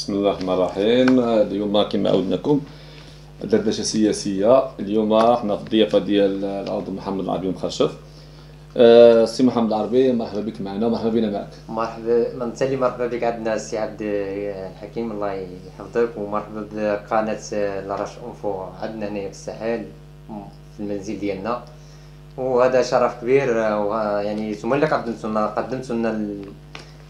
بسم الله الرحمن الرحيم. اليوم كما عودناكم دردشة سياسية. اليوم حنا في الضيافة ديال العضو محمد العربي المخرشف أه سي محمد العربي مرحبا بك معنا مرحبا بنا معك. مرحبا من تالي مرحبا بك عندنا السي عبد الحكيم الله يحفظك. ومرحبا بقناة Larache Info. عندنا هنا في الساحل في المنزل ديالنا. وهذا شرف كبير يعني نتوما اللي قدمتوا لنا قدمتوا لنا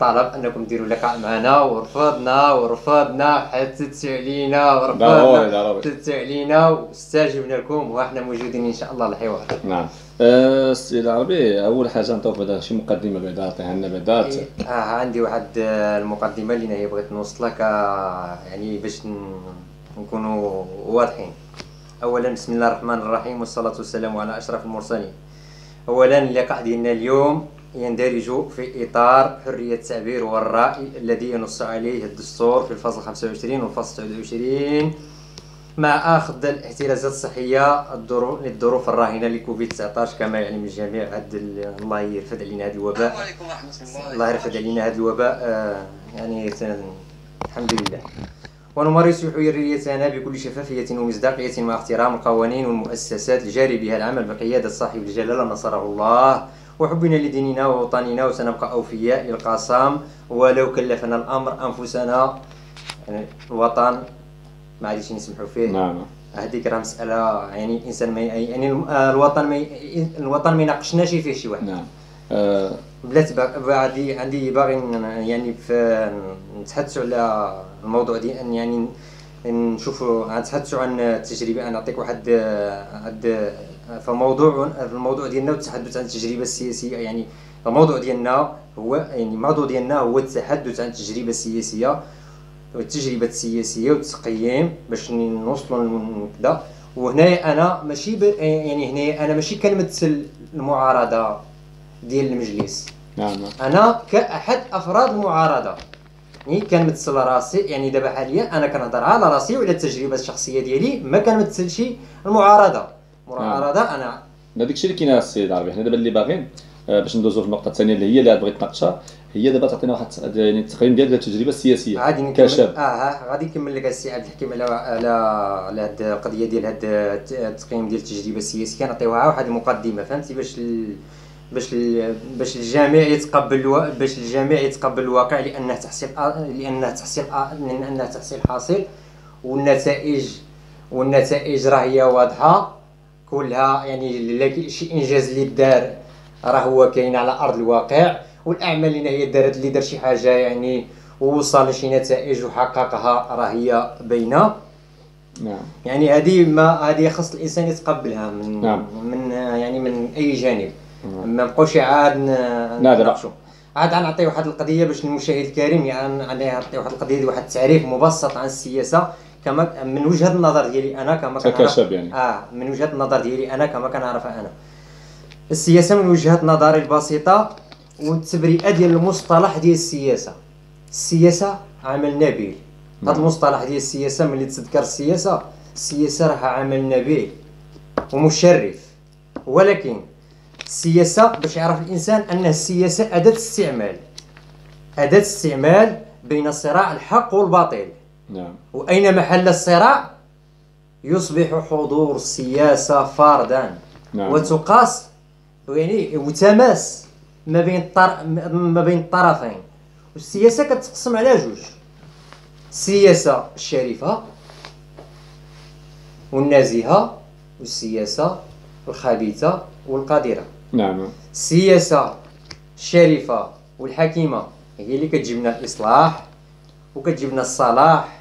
طلب أنكم ديروا لقاء معنا ورفضنا ورفضنا حتى علينا ورفضنا تدسوا علينا واستجبنا لكم وحنا موجودين إن شاء الله الحوار. نعم. السي العربي أول حاجة نعطيو بعدا شي مقدمة بعدا عطيها لنا بعدا. إيه آه عندي واحد المقدمة اللي هي بغيت نوصلك آه، يعني باش نكونوا واضحين. اولا بسم الله الرحمن الرحيم والصلاة والسلام على أشرف المرسلين. اولا اللقاء ديالنا اليوم يندرج في إطار حرية التعبير والرأي الذي ينص عليه الدستور في الفصل 25 والفصل 29 مع أخذ الاحترازات الصحية للظروف الراهنة لكوفيد 19 كما يعلم الجميع. عد الله يرفد علينا هذا الوباء. الله يرفد علينا هذا الوباء. آه، يعني الحمد لله. ونمارس حريتنا بكل شفافية ومصداقية مع احترام القوانين والمؤسسات الجاري بها العمل بقيادة صاحب الجلالة نصره الله. وحبنا لديننا ووطننا وسنبقى أوفياء للقسام ولو كلفنا الأمر أنفسنا. يعني الوطن ما عادش نسمحوا فيه. نعم. هذيك راه مسألة يعني الإنسان ما يعني الوطن ما الوطن ما يناقشناش فيه شي واحد. نعم. أه. بلاتي عندي عندي باغي يعني نتحدثوا على الموضوع ديال يعني نشوفوا نتحدثوا عن التجربه نعطيك واحد عند فموضوع الموضوع ديالنا التحدث عن التجربة السياسية يعني الموضوع ديالنا هو يعني الموضوع ديالنا هو التحدث عن التجربة السياسية والتجربة السياسية والتقييم باش نوصلوا لكذا وهنا أنا ماشي يعني هنا أنا ماشي كنمثل المعارضة ديال المجلس. نعم أنا كأحد أفراد المعارضة. يعني كنمثل راسي يعني دابا حاليا أنا كنهضر على راسي وعلى التجربة الشخصية ديالي ما كنمثلش المعارضة. نعم. أنا هذاك الشيء اللي كاين السيد العربي حنا دابا اللي باغيين آه، باش ندوزو في النقطة الثانية اللي هي اللي بغيت تناقشها هي دابا تعطينا واحد يعني التقييم ديال التجربه السياسيه غادي نكمل كشاب آه غادي نكمل لك السي عبد الحكيم على على على هاد القضية ديال هاد التقييم ديال التجربة السياسية نعطيوها واحد المقدمة فهمتي باش ال... باش ال... باش الجميع يتقبل. باش الجميع يتقبل الواقع لأنه تحصيل لأنه تحصيل لأنه تحصيل حاصل والنتائج والنتائج راه هي واضحة كلها يعني شي إنجاز اللي دار راه هو كاين على أرض الواقع. والأعمال اللي هي دارت اللي دار شي حاجة يعني ووصل لشي نتائج وحققها راه هي باينة. نعم. يعني هذه ما هذه خص الإنسان يتقبلها من نعم. من يعني من أي جانب. نعم. ما نبقاوش عاد نناقشوا عاد غنعطي واحد القضية باش المشاهد الكريم يعني نعطي واحد القضية واحد التعريف مبسط عن السياسة. كما من وجهة النظر ديالي أنا كما كشاب يعني. آه من وجهة النظر ديالي أنا كما كنعرفها أنا. السياسة من وجهة نظري البسيطة والتبرئة ديال المصطلح ديال السياسة. السياسة عمل نبيل. هذا نعم. المصطلح ديال السياسة ملي تذكر السياسة السياسة راه عمل نبيل ومشرف. ولكن السياسة باش يعرف الإنسان أن السياسة أداة استعمال أداة استعمال بين صراع الحق والباطل. نعم. وأين محل الصراع؟ يصبح حضور السياسة فردا نعم. وتقاس يعني وتماس ما بين الطر... ما بين الطرفين. والسياسة كتقسم على جوج. السياسة الشريفة والنازهة والسياسة الخبيثة والقادرة نعم. السياسة الشريفة والحكيمة هي اللي كتجيب لنا الإصلاح وكتجيب لنا الصلاح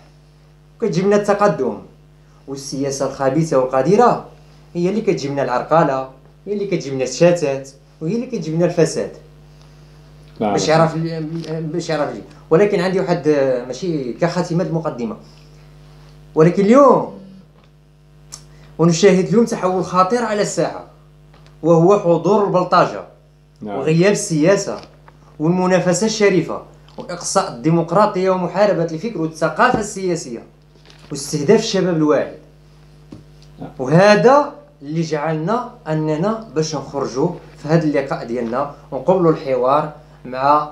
وكتجيب لنا التقدم والسياسة الخبيثة والقذره هي اللي كتجيب لنا العرقلة هي اللي كتجيب لنا الشتات وهي اللي كتجيب لنا الفساد نعم. باش يعرف باش يعرف ولكن عندي واحد ماشي كخاتمه المقدمة ولكن اليوم ونشاهد اليوم تحول خطير على الساحة وهو حضور البلطجة نعم. وغياب السياسة والمنافسة الشريفة وإقصاء الديمقراطية ومحاربة الفكر والثقافة السياسية واستهداف الشباب الواعي. وهذا اللي جعلنا أننا باش نخرجوا في هذا اللقاء ديالنا ونقبلوا الحوار مع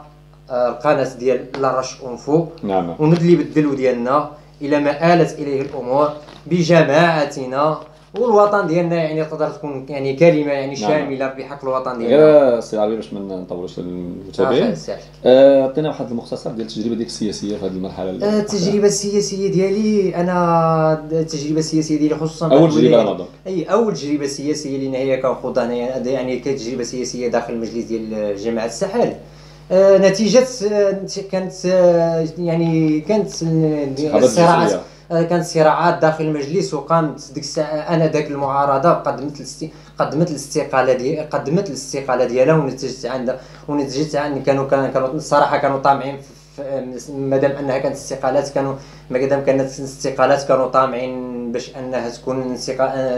آه، القناة ديال Larache Info نعم. وندلي بالدلو ديالنا إلى ما آلت إليه الأمور بجماعتنا والوطن ديالنا يعني تقدر تكون يعني كلمة يعني نعم. شاملة بحق الوطن ديالنا غير السي العربي باش ما نطولوش آه، المتابعين سعد. آه، عطينا واحد المختصر ديال التجربة ديالك السياسية في هذه المرحلة ال- آه، التجربة السياسية ديالي أنا التجربة السياسية ديالي خصوصا أول تجربة يعني- رمضان أي أول تجربة سياسية اللي هي كنخوضها انايا يعني كتجربة سياسية داخل المجلس ديال جماعة الساحل آه، نتيجة آه، كانت آه، يعني كانت الصراعات. آه، كانت صراعات داخل المجلس وقامت ديك الساعة أنا ذاك المعارضة قدمت الاستي... قدمت الاستقالة دي قدمت الاستقالة ديالها ونتجت عندها ونتجت عن كانوا كان- كانوا الصراحه كانوا طامعين مادام أنها كانت استقالات كانوا مادام كانت استقالات كانوا طامعين باش أنها تكون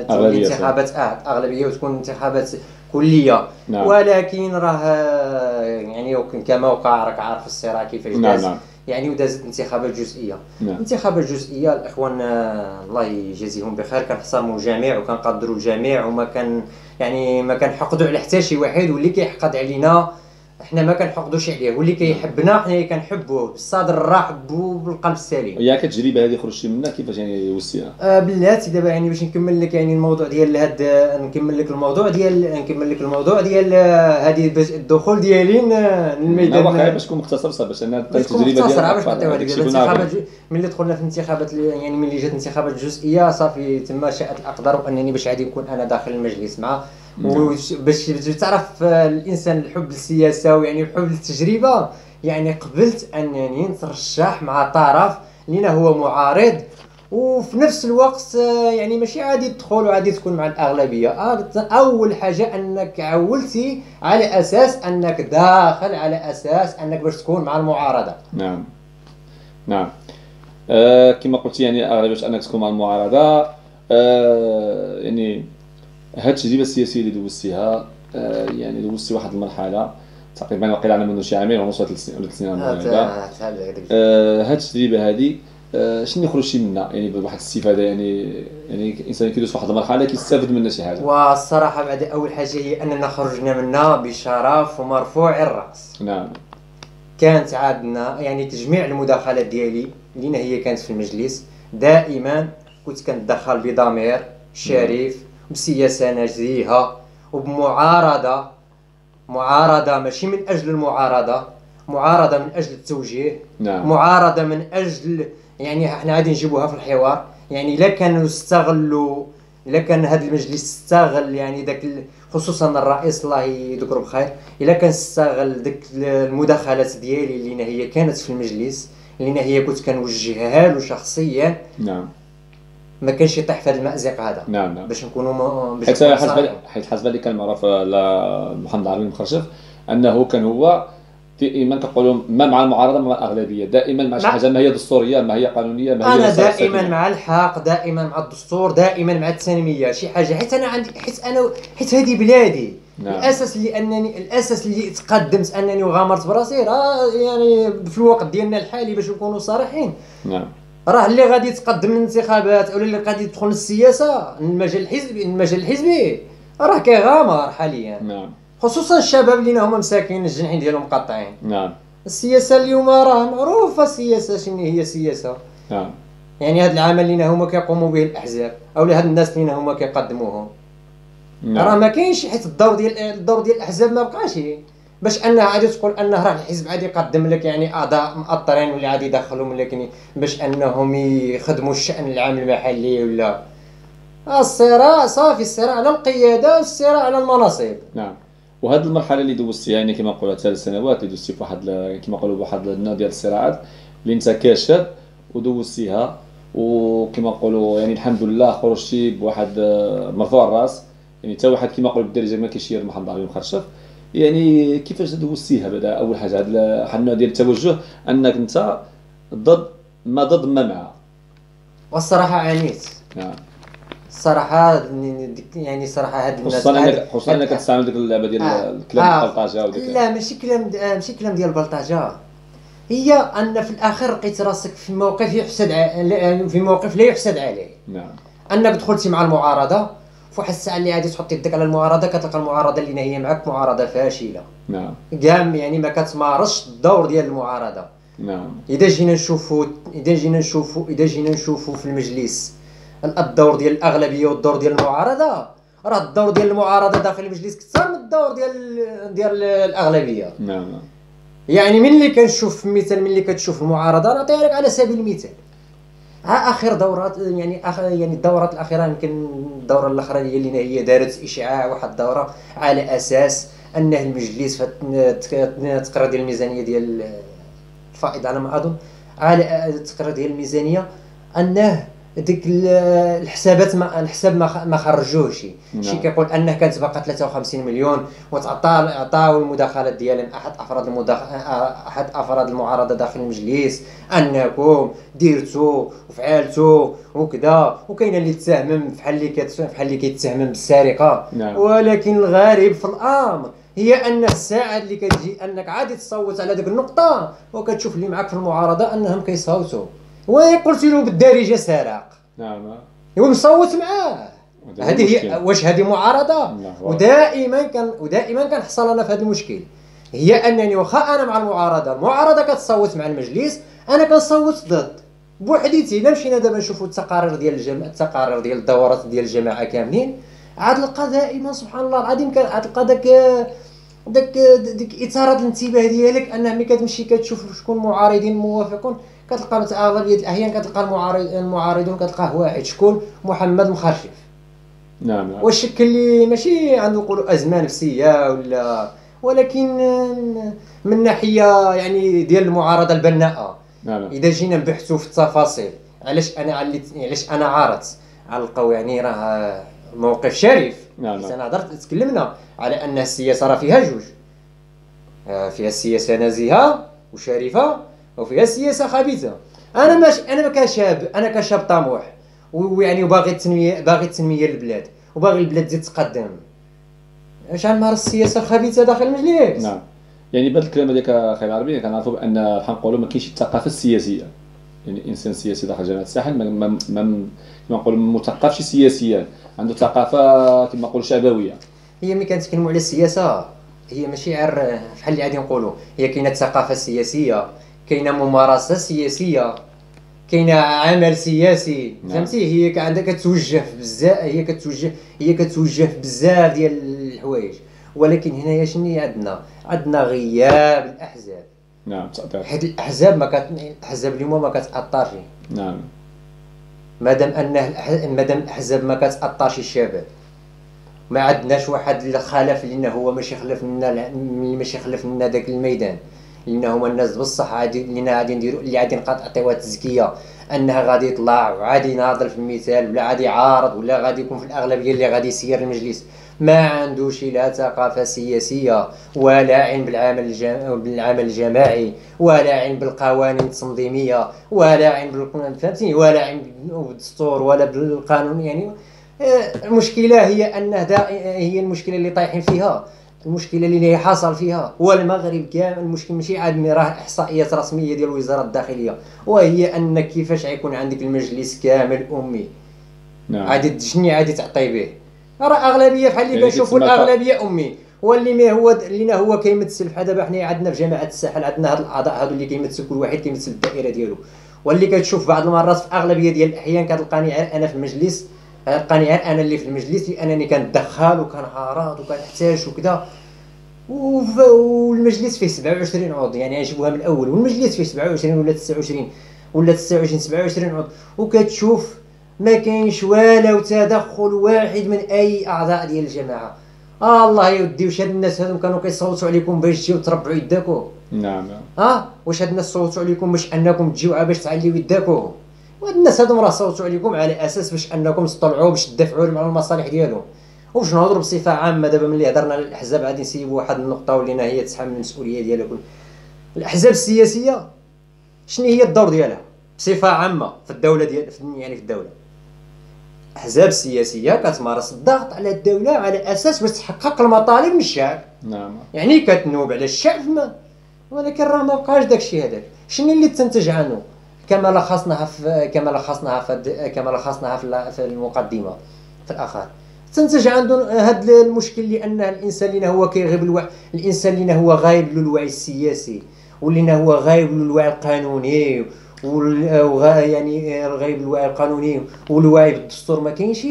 أغلبية. انتخابات آه أغلبية وتكون انتخابات كلية نعم. ولكن راه آه، يعني كما وقع راك عارف الصراع كيفاش نعم داز نعم يعني ودازت انتخابات جزئية. نعم. انتخابات جزئية الإخوان آه، الله يجازيهم بخير. كنحترموا الجميع وكنقدروا الجميع وما كان يعني ما كنحقدوا على حتى شي واحد واللي كيحقد علينا إحنا ما كنحقدوش عليه واللي كيحبنا حنا كنحبوه بالصدر الرحب وبالقلب السليم. ياك التجربه هذه خرجتي منها؟ كيفاش يعني وسيها آه بلاتي. دابا يعني باش نكمل لك يعني الموضوع ديال هاد نكمل لك الموضوع ديال نكمل لك الموضوع ديال هذه الدخول ديالي للميدان. واقع باش تكون مختصر باش أنا التجربه ديالك باش نعطيوها لك. ملي دخلنا في الانتخابات ال- يعني ملي جات الانتخابات الجزئية صافي تما شاءت الأقدار وأنني باش غادي نكون أنا داخل المجلس مع باش تعرف الإنسان الحب للسياسه ويعني الحب للتجربة يعني قبلت أنني نترشح مع طرف لنا هو معارض وفي نفس الوقت آه، يعني ماشي عادي تدخل وعادي تكون مع الأغلبية. آه، أول حاجة أنك عولتي على أساس أنك داخل على أساس أنك باش تكون مع المعارضة. نعم. نعم. آه كما قلت يعني اغلب باش أنك تكون مع المعارضة آه يعني هاد التجربه السياسيه اللي دوزتيها آه يعني دوزتي واحد المرحلة تقريبا وقيل على منه شي عامين ونص ولا ثلاث سنين هاد التجربه هذه آه، شنو خرجتي منها يعني بواحد الاستفاده يعني يعني الانسان كيدوز واحد المرحلة كيستافد منها شي حاجة. والصراحة بعد أول حاجة هي أننا خرجنا منها بشرف ومرفوع الرأس. نعم. كانت عندنا يعني تجميع المداخلات ديالي لينا هي كانت في المجلس دائما كنت كنتدخل بضمير شريف بسياسة نزيهه وبمعارضة معارضة ماشي من أجل المعارضة معارضة من أجل التوجيه نعم. معارضة من أجل يعني إحنا غادي نجيبوها في الحوار. يعني إلا كانوا استغلوا إلا كان هذا المجلس استغل يعني ذاك خصوصا الرئيس الله يذكره بخير إلا كان استغل ذاك المداخلات ديالي اللي هي كانت في المجلس اللي هي كنت كنوجهها له شخصيا. نعم. ما كانش يطيح في هذا المأزق هذا نعم نعم باش نكونوا باش حيت حسب. حيت حسب اللي كان معروف على محمد علي المخرشف أنه كان هو دائما كنقولوا ما مع المعارضة ما مع الأغلبية دائما مع شي حاجة ما هي دستورية ما هي قانونية ما هي أنا دائما. مع الحق دائما مع الدستور دائما مع التنميه شي حاجة حيت أنا عندي حيت أنا حيت هذه بلادي نعم. الأساس اللي انني الأساس اللي تقدمت أنني وغامرت براسي راه يعني في الوقت ديالنا الحالي باش نكونوا صريحين نعم راه اللي غادي يتقدم للانتخابات أو اللي غادي يدخل للسياسة المجال الحزبي المجال الحزبي راه كيغامر حاليا. نعم. خصوصا الشباب اللي هما مساكين الجنحين ديالهم مقطعين نعم. السياسة اليوم راه معروفة السياسة شنو هي؟ السياسة نعم. يعني هذا العمل اللي هما كيقوموا به الأحزاب أو هاد الناس اللي هما كيقدموهم. راه نعم ما كاينش حيت الدور ديال الدور ديال الأحزاب ما بقاش باش انه غادي تقول أنه راه الحزب غادي يقدم لك يعني اعضاء مأطرين ولا غادي يدخلهم لكن باش أنهم يخدموا الشأن العام المحلي ولا. الصراع صافي الصراع على القيادة والصراع على المناصب. نعم. وهذه المرحلة اللي دوزتيها يعني كما نقولوا ثلاث سنوات اللي دوزتي في واحد ال- كما نقولوا بواحد النوع ديال الصراعات اللي انت كاشاب ودوزتيها وكما نقولوا يعني الحمد لله خرجتي بواحد آه، مرفوع الرأس. يعني حتى واحد كما نقولوا بالدارجه ما كيشير محمد علي مخرشف. يعني كيفاش دوزتيها بعدا؟ أول حاجة هذا النوع ديال التوجه أنك أنت ضد ما ضد ما مع والصراحة عانيت. الصراحه يعني صراحة هاد الناس خصوصا انك خصوصا إنك كتستعمل ديك اللعبة ديال آه. الكلام آه. البلطاجه وديك لا ماشي كلام آه، ماشي كلام ديال البلطجة. هي أن في الآخر لقيت راسك في موقف يحسد ع... لا- في موقف لا يحسد عليه. نعم. أنك دخلتي مع المعارضة واحد الساعة اللي غادي تحط يدك على المعارضة كتلقى المعارضة اللي هي معك معارضة فاشلة. نعم. كاع يعني ما كتمارسش الدور ديال المعارضة. نعم. إذا جينا نشوفوا إذا جينا نشوفوا إذا جينا نشوفوا في المجلس الدور ديال الأغلبية والدور ديال المعارضة راه الدور ديال المعارضة داخل المجلس كثر من الدور ديال ديال الأغلبية. نعم. نعم يعني من اللي كنشوف مثال من اللي كتشوف المعارضة نعطيها لك على سبيل المثال. آخر دورات يعني أخ يعني الدورات الأخيرة يمكن الدورة الأخرى هي اللي هي دارت إشعاع واحد الدوره على أساس أن المجلس في التقرير ديال الميزانية ديال الفائض على ما أظن على التقرير ديال الميزانية أنه ديك الحسابات ما الحساب ما ما خرجوهش نعم. شي كيقول أنه كانت باقا 53 مليون وتعطى عطاو المداخلات ديالهم أحد أفراد المداخ... أحد أفراد المعارضة داخل المجلس. أنكم ديرتو وفعلتو وكذا. وكاين اللي تساهم بحال اللي كت... بحال اللي كيتهم بالسرقة. نعم. ولكن الغريب في الأمر هي أن الساعة اللي كتجي أنك عادي تصوت على ديك النقطة وكتشوف اللي معاك في المعارضة أنهم كيصوتوا. وقلت له بالدارجه سرق نعم نعم. هو مصوت معاه هذه هي. واش هذه معارضة؟ ودائما كان ودائما كنحصل أنا في هذا المشكل. هي أنني واخا أنا مع المعارضة. المعارضة كتصوت مع المجلس أنا كنصوت ضد. بوحديتي إلا مشينا دابا نشوفوا التقارير ديال الجماعه التقارير ديال الدورات ديال الجماعة كاملين. عاد تلقى دائما سبحان الله العظيم كان عاد تلقى داك داك ديك إثارة الانتباه ديالك انه ملي كتمشي كتشوف شكون معارضين موافقون. كتلقى مثلا اغلبيه الأحيان كتلقى المعارض المعارضون كتلقاه واحد. شكون؟ محمد مخرشف نعم نعم. والشك اللي ماشي عنده نقولوا ازمه نفسيه ولا ولكن من ناحية يعني ديال المعارضة البناءة. نعم. إذا جينا نبحثوا في التفاصيل علاش أنا عليت علاش أنا عارضت غنلقاو يعني راه موقف شريف. نعم. حيت أنا هضرت تكلمنا على أن السياسة راه فيها جوج. آه، فيها السياسة نزيهة وشريفة وفيها السياسة خبيثة. أنا ماش أنا كشاب أنا كشاب طموح. ويعني وباغي التنميه باغي التنميه للبلاد وباغي البلاد تزيد تقدم. أش غنمارس السياسة الخبيثه داخل المجلس؟ نعم. يعني بهذا الكلام هذاك أخي العربي كنعرفوا بأن بحال نقولوا ما كاينش الثقافة السياسية. يعني إنسان سياسي داخل جامعة الساحل ما ما ما- كما نقولوا ما مثقفش سياسيا. عنده ثقافة كما نقولوا شعبوية. هي ملي كنتكلموا على السياسة هي ماشي غير بحال اللي غادي نقولوا. هي كاينة ثقافة سياسية. كاينة ممارسة سياسية كاينة عمل سياسي نعم. فهمتي؟ هي عندها كتوجه بزاف هي كتوجه هي كتوجه بزاف ديال الحوايج. ولكن هنايا شنو عندنا؟ عندنا غياب الأحزاب. نعم تأثير حيت الأحزاب ما كت... الأحزاب اليوم ما كتاثرش نعم. مادام انه مادام الأحزاب ما كتاثرش الشباب ما عندناش واحد اللي خالف لنا هو ماشي خلف لنا ماشي خلف لنا داك الميدان. لأن هما الناس بصح عادي لينا غادي نديرو اللي غادي نعطيوها تزكيه أنها غادي يطلع وعادي يناضل في المثال ولا غادي يعارض ولا غادي يكون في الأغلبية اللي غادي يسير المجلس. ما عندوش لا ثقافة سياسية ولا علم بالعمل بالعمل الجماعي ولا علم بالقوانين التنظيمية ولا علم بال- فهمتني ولا علم بالدستور ولا بالقانون يعني آه، المشكلة هي دا هي المشكلة اللي طايحين فيها. المشكلة اللي حصل فيها والمغرب كامل. المشكل ماشي عاد راه إحصائيات رسمية ديال وزارة الداخلية وهي أن كيفاش غيكون عندك المجلس كامل أمي؟ نعم. عادي شنو عادي تعطي به؟ راه أغلبية بحال اللي يعني كنشوفوا الأغلبية أمي واللي ما هو اللي هو كيمثل بحال دابا حنا عندنا في جامعة الساحل عندنا هاد الأعضاء هادو اللي كيمثل كل واحد كيمثل الدائرة ديالو. واللي كتشوف بعض المرات في أغلبية ديال الأحيان كتلقاني غير أنا في المجلس غير أنا اللي في المجلس لانني كنتدخل وكنعارض وكنحتاج وكذا. والمجلس فيه 27 عضو يعني غنجيبوها من الأول. والمجلس فيه 27 ولا 29 ولا 29 27 عضو. وكتشوف ما كاينش والو تدخل واحد من أي أعضاء ديال الجماعة. آه الله يودي واش هاد الناس هادو كانوا كيصوتوا عليكم باش تجيو تربعوا يداكم نعم. ها؟ واش هاد الناس صوتوا عليكم باش أنكم تجيو باش تعليو يداكم وهاد الناس هادو راه صوتوا عليكم على أساس باش أنكم تطلعوا باش تدافعوا على المصالح ديالهم وباش نهضروا بصفة عامة دابا ملي هضرنا على الاحزاب غادي نسيبوا واحد النقطة ولينا هي تحمل المسؤولية ديالها كل. الأحزاب السياسية شنو هي الدور ديالها؟ بصفة عامة في الدولة ديال في يعني في الدولة. أحزاب سياسية كتمارس الضغط على الدولة على أساس باش تحقق المطالب من الشعب. نعم. يعني كتنوب على الشعب ما ولكن راه ما بقاش داكشي هذاك. شنو اللي تنتج عنه؟ كما لخصناها في كما لخصناها في كما لخصناها في المقدمة في الآخر. تنتج عنده هذا المشكل لأن الإنسان اللي هو كيغيب الوعي الإنسان اللي هو غايب له الوعي السياسي واللي هو غايب له الوعي القانوني وغا يعني غايب الوعي القانوني والوعي بالدستور ما كاينش.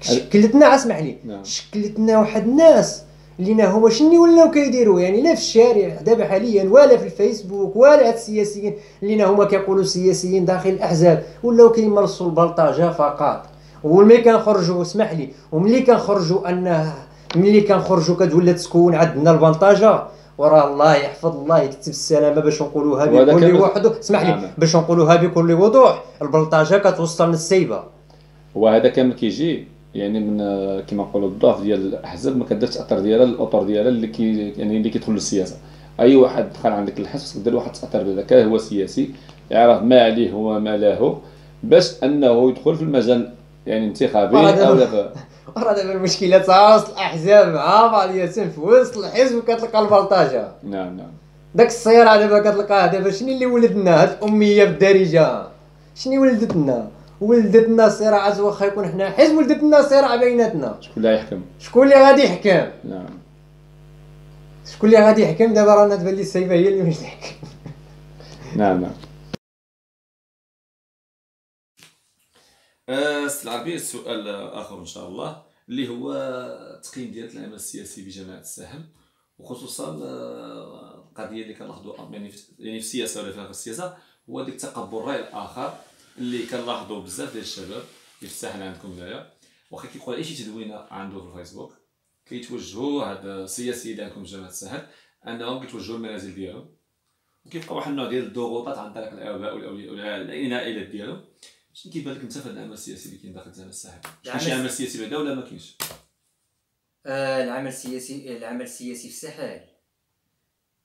شكلتنا اسمح لي. نعم. شكلتنا واحد الناس. اللي هما شنو ولاو كيديروا يعني لا في الشارع دابا حاليا ولا في الفيسبوك ولا هاد السياسيين. اللي هما كيقولوا سياسيين داخل الأحزاب. ولاو كيمارسوا البلطجة فقط. وملي كنخرجوا اسمح لي وملي كنخرجوا انه ملي كنخرجوا كتولى تكون عندنا البلطجة. وراه الله يحفظ الله يكتب السلامة باش نقولوها بكل وحده. اسمح لي نعم. باش نقولوها بكل وضوح. البلطجة كتوصل للسيبه وهذا كامل كيجي. يعني من آه، كما نقولوا الضعف ديال الأحزاب ما كديرش تاثر ديالها الاطر ديالها اللي كي يعني اللي كيدخل للسياسة. أي واحد دخل عندك الحزب تقدر واحد تاثر به إذا كان هو سياسي يعرف ما عليه وما له باش أنه يدخل في المجال يعني انتخابي أو وراه دابا المشكلة تا وسط الاحزاب مع بعضياتهم في وسط الحزب كتلقى البلطجه نعم نعم. داك الصيرعه دابا كتلقاه دابا شنو اللي ولدنا؟ هاد الأمية بالدارجة. شنو ولدت لنا ولدت لنا صراعات واخا يكون حنا حزب ولدت لنا صراع بيناتنا. شكون اللي يحكم شكون اللي غادي يحكم؟ نعم. شكون اللي غادي يحكم؟ دابا رانا تبان لي السيبه هي اللي مش تحكم. نعم نعم. السي العربي السؤال آخر إن شاء الله اللي هو التقييم ديالك للعمل السياسي بجماعه الساحل وخصوصا آه، القضية اللي كنلاحظوا يعني في يعني في السياسة ولا في السياسة هو ديك تقبل الرأي الآخر اللي كنلاحظوا بزاف ديال الشباب الساحل عندكم هنايا. واخا كيقول اي شي تدوينه عنده في الفيسبوك كيتوجهوا هاد السياسيين اللي عندكم في جماعة الساحل أنهم كيتوجهوا المنازل ديالهم. وكيبقى واحد النوع ديال الضغوطات عن طريق الاباء والعائلات ديالهم. شنو كيبان لك انت في هذا العمل السياسي اللي كاين داخل جامعه الساحل؟ شكون شي عمل سياسي بعدا ولا ما كاينش؟ آه العمل السياسي العمل السياسي في الساحل.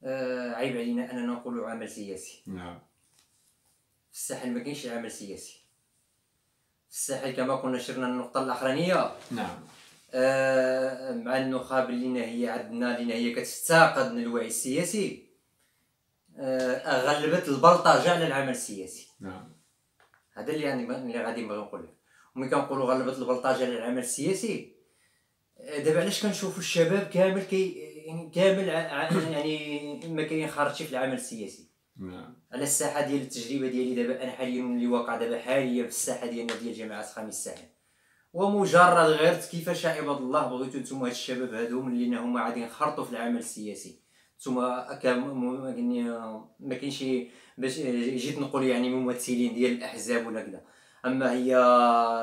آه عيب علينا أننا نقولوا عمل سياسي. نعم. في الساحل ما كاينش عمل سياسي. في الساحل كما قلنا شرنا النقطة الأخرانية. نعم. آه، مع النخب اللي هي عندنا اللي هي كتفتقد من الوعي السياسي. آه، غلبت البلطجه على العمل السياسي. نعم. هذا اللي يعني اللي غادي نبغي نقول وملي كنقولوا غلبت البلطجه على العمل السياسي آه، دابا علاش كنشوفوا الشباب كامل كي يعني كامل يعني ما كاين خارج في العمل السياسي؟ على الساحة ديال التجربة ديالي دابا أنا حاليا اللي واقع دابا حاليا في الساحة ديالنا ديال جامعة خميس الساحل. ومجرد غير كيفاش عباد الله بغيتو نتوما هاد الشباب هادو اللي هما غادي ينخرطوا في العمل السياسي. نتوما ما كاينش باش جيت نقول يعني ممثلين ديال الأحزاب ولا كذا أما هي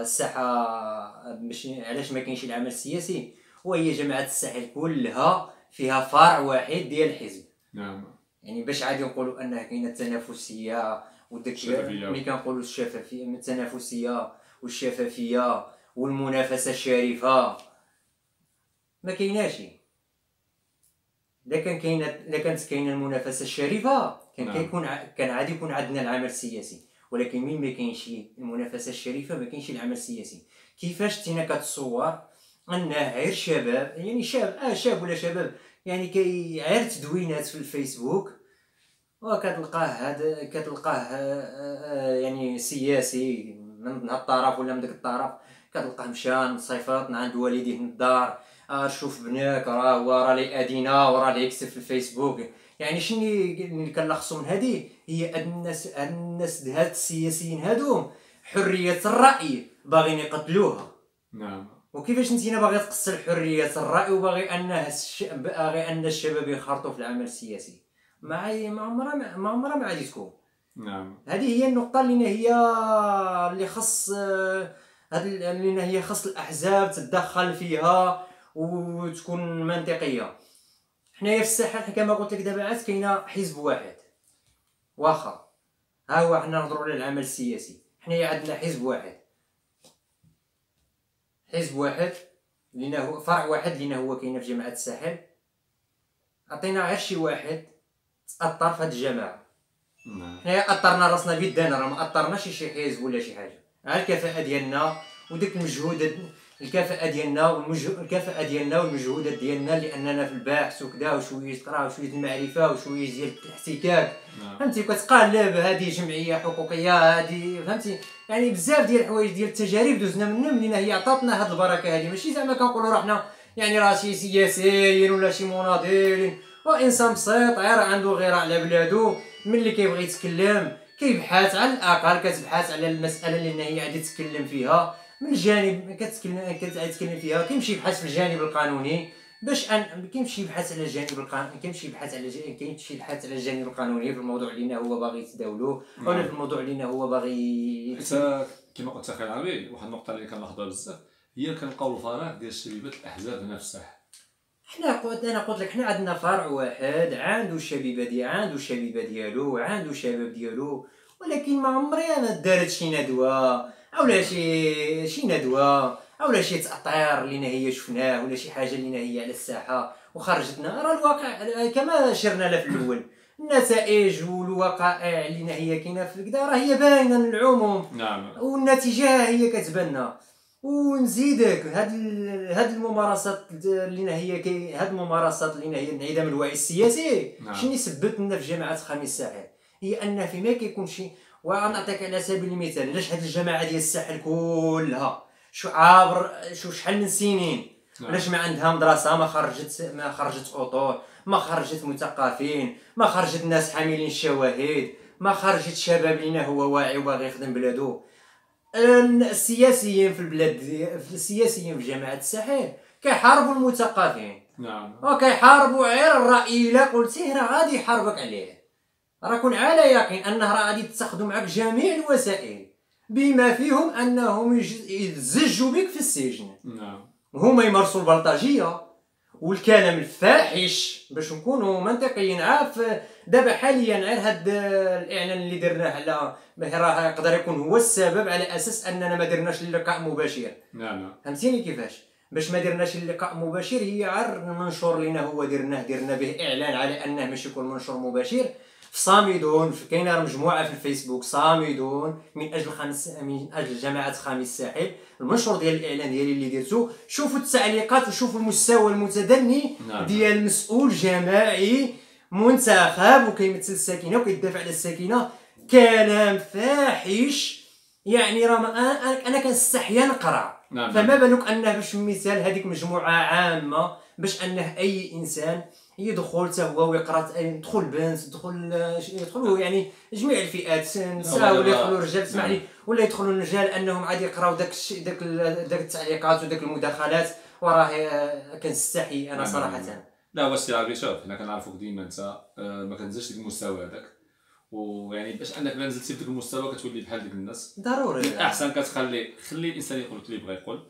الساحة باش علاش ما كاينش العمل السياسي؟ وهي جامعة الساحل كلها فيها فرع واحد ديال الحزب. نعم. يعني باش عادي نقولوا أنها كاينة التنافسيه وداك. ملي كنقولوا الشفافية التنافسية والشفافية والمنافسة الشريفة. ما كايناش. الا كان كاينة الا كانت كاينة المنافسة الشريفة كان نعم. كيكون كان عادي يكون عندنا العمل السياسي. ولكن مين ما كاينش المنافسة الشريفة ما كاينش العمل السياسي. كيفاش تينا كتصور ان غير شباب؟ يعني شاب آه شاب ولا شباب. يعني كي غير تدوينات في الفيسبوك وكتلقاه هذا كتلقاه آه، آه، يعني سياسي من هاد الطرف ولا من داك الطرف. كتلقاه مشى صيفط عند والديه من الدار. آه شوف بناك راه هو راه لي أدينا وراه لي في الفيسبوك. يعني شنو اللي كنلخصو من هذه هي هاد الناس هاد الناس هاد السياسيين هادو حرية الرأي باغيين يقتلوها. نعم. وكيفاش نتينا باغي تقتل حرية الرأي وباغي الش... باغي أن الشباب ينخرطوا في العمل السياسي؟ ما ما عمرها ما- عمرها ما غادي تكون. نعم. هذه هي النقطة اللي هي اللي خص هاد ال- اللي هي خص الأحزاب تتدخل فيها وتكون منطقية. حنايا في الساحل كما قلت لك دابا عاد كاينة حزب واحد. واخا ها هو حنا نهضروا على العمل السياسي. حنايا عندنا حزب واحد. حزب واحد لينا هو فرع واحد لينا هو كاين في جامعة الساحل. عطينا غير شي واحد تأثر في هاد الجماعة نعم. حنا اثرنا راسنا بيدنا راه ما اثرناش شي حزب ولا شي حاجة. على الكفاءة ديالنا وداك المجهود الكفاءة ديالنا والمجهود الكفاءة ديالنا والمجهودات ديالنا لأننا في البحث وكذا وشوية تقرا وشوية المعرفه وشوية ديال الاحتكاك. نعم. فهمتي؟ كتقلب هذه جمعية حقوقية هذه فهمتي؟ يعني بزاف ديال الحوايج ديال التجارب دوزنا منهم لأن هي عطاتنا هاد البركة هذه ماشي زعما كنقولوا راه يعني راه شي سياسيين ولا شي مناضلين وانسان بسيط غير عنده غيره على بلادو. ملي كيبغي يتكلم كيبحث على الأقل كتبحث على المسألة اللي هي غادي تتكلم فيها. من الجانب كتكلم كتكلم فيها كيمشي يبحث في الجانب القانوني. باش ان كيمشي يبحث على الجانب القانوني كيمشي يبحث على جانب كيمشي يبحث على الجانب القانوني في الموضوع اللي هو باغي يتداولو ولا. في الموضوع اللي هو باغي حتى كما قلت أخي العربي واحد النقطة اللي كنلاحظوها بزاف هي كنلقاو الفراغ ديال الشبيبات الأحزاب هنا في الساحه حنا قلت أنا قلت لك حنا عندنا فرع واحد عنده الشبيبة دي عنده الشبيبة ديالو عنده الشباب ديالو ولكن ما عمري أنا دارت شي ندوة اولا شي شي ندوة. اولا شي تأطير اللي هي شفناه ولا شي حاجة اللي هي على الساحة وخرجتنا. راه الواقع كما شرنا له في الأول. النتائج والوقائع اللي هي كاينة في كدا راه هي باينة للعموم. نعم. والنتيجة هي كتبان ونزيدك هاد هاد الممارسات اللي هي كي هاد الممارسات اللي هي انعدام الوعي السياسي. نعم. شنو سببت لنا في جامعة خميس الساحل هي أن فيما كيكون شي ونعطيك على سبيل المثال علاش هاد الجماعة ديال الساحل كلها شو عابر شو شحال من سنين نعم. علاش ما عندها مدرسة ما خرجت ما خرجت اطور ما خرجت مثقفين ما خرجت ناس حاملين الشواهد ما خرجت شباب لينا هو واعي وباغي يخدم بلادو. السياسيين في البلاد دي- السياسيين في جامعة الساحل كيحاربوا المثقفين. نعم. وكيحاربوا غير الرأي إلا قلتيه راه غادي يحاربك عليه. راه كون على يقين انه راه غادي تستخدم معك جميع الوسائل. بما فيهم أنهم يزجوا بك في السجن. نعم. هما يمارسوا البلطجية والكلام الفاحش باش نكونوا منطقيين. عارف دابا حاليا غير هاد الإعلان اللي درناه على راه يقدر يكون هو السبب على أساس أننا ما درناش اللقاء مباشر نعم نعم. فهمتيني كيفاش؟ باش ما درناش اللقاء مباشر هي غير المنشور لينا هو درناه. درنا به إعلان على أنه ماشي يكون منشور مباشر. في صامدون في كاينة مجموعة في الفيسبوك صامدون من أجل خمس من أجل جماعة خامس الساحل المنشور ديال الإعلان ديالي اللي درتو شوفوا التعليقات وشوفوا المستوى المتدني نعم. ديال مسؤول جماعي منتخب وكيمثل الساكنة وكيدافع على الساكنة كلام فاحش يعني راه أنا أنا كنستحيا نقرأ نعم. فما بالك أنه باش مثال هذيك مجموعة عامة باش أنه أي إنسان يدخل حتى هو ويقرا يدخل بنت يدخل يدخلوا يعني جميع الفئات نساء ولا يدخلوا رجال اسمح لي. ولا يدخلوا الرجال انهم عادي يقراو داك الشيء داك داك التعليقات وداك المداخلات. وراه آه، كنستحي أنا. صراحة. لا هو السي عربي شوف حنا كنعرفوك ديما أنت آه، ما كنزلش ديك المستوى هذاك. ويعني باش أنك ما نزلتي بديك المستوى كتولي بحال ديك الناس. ضروري. الاحسن كتخلي خلي الإنسان يقول اللي بغى يقول.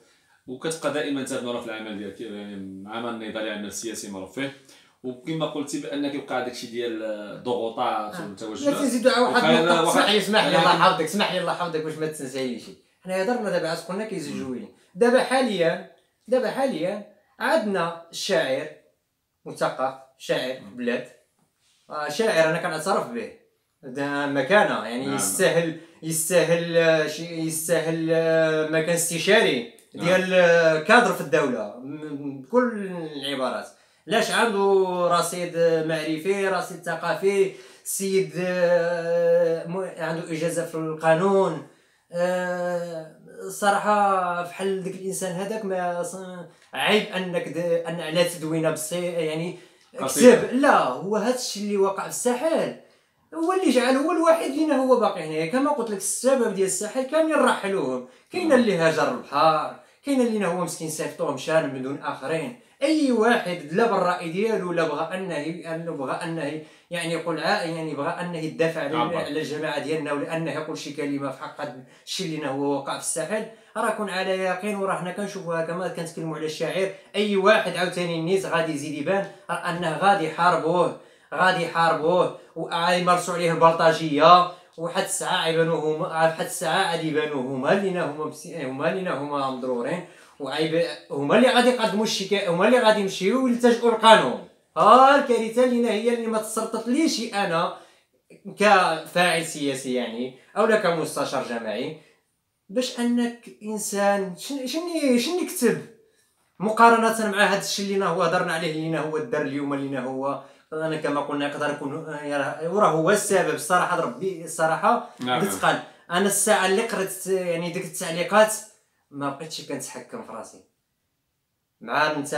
وكتبقى دائما تبنى في العمل ديالك يعني عمل نضالي عمل سياسي معروف فيه. وكما قلتي بأنك يوقع داكشي ديال الضغوطات لا والتوجهات تنزيدوا على واحد اسمح لي اسمح لي الله لكن- يحفظك اسمح لي الله يحفظك باش ما تنسايش حنا هضرنا دابا عاد قلنا كيزوجوا لي دابا حاليا دابا حاليا عندنا الشاعر مثقف شاعر في البلاد آه، شاعر أنا كنعترف به. ده مكانه يعني نعم. يستاهل يستاهل آه، شي- يستاهل آه، مكان استشاري ديال آه، كادر في الدولة. بكل العبارات. لاش عنده رصيد معرفي رصيد ثقافي سيد آه، عنده إجازة في القانون. آه، صراحة فحال داك الإنسان هذاك ما عيب أنك. أن على تدوينة بصي يعني. كتب لا هو هذا الشيء اللي وقع في الساحل. هو اللي جعل هو الوحيد اللي هو باقي هنا كما قلت لك السبب ديال الساحل كاملين رحلوهم كاين اللي هاجر البحر كاين اللي هو مسكين صيفطوه مشى من دون آخرين. أي واحد لا بالراي ديالو لا بغى أنه انه بغى أنه يعني يقول يعني بغى أنه يدافع على. على الجماعة ديالنا ولا انه يقول شي كلمة في حق الشيء اللي هو وقع في الساحل راه كون على يقين وراه حنا كنشوفوها كما كنتكلموا على الشاعر أي واحد عاوتاني النيت غادي يزيد يبان راه أنه غادي يحاربوه غادي يحاربوه. ويمارسوا عليه البلطجية وحد الساعة يبانوا هما حد الساعة عاد يبانوا هما اللي هما هما اللي هما مضرورين. وعيب هما اللي غادي يقدموا الشكايه هما اللي غادي يمشيو ويلتجئوا للقانون. ها الكارثة اللي هي اللي ما تسرطتليش أنا كفاعل سياسي يعني أو لا كمستشار جماعي باش أنك إنسان شنو شنو نكتب مقارنة مع هذا الشيء اللي هو هضرنا عليه اللي هو دار اليوم اللي هو أنا كما قلنا يقدر يكون وراه هو السبب الصراحة ربي الصراحة نعم. قلت قال. أنا الساعة اللي قريت يعني ديك التعليقات ما بقيتش كنتحكم في راسي مع انت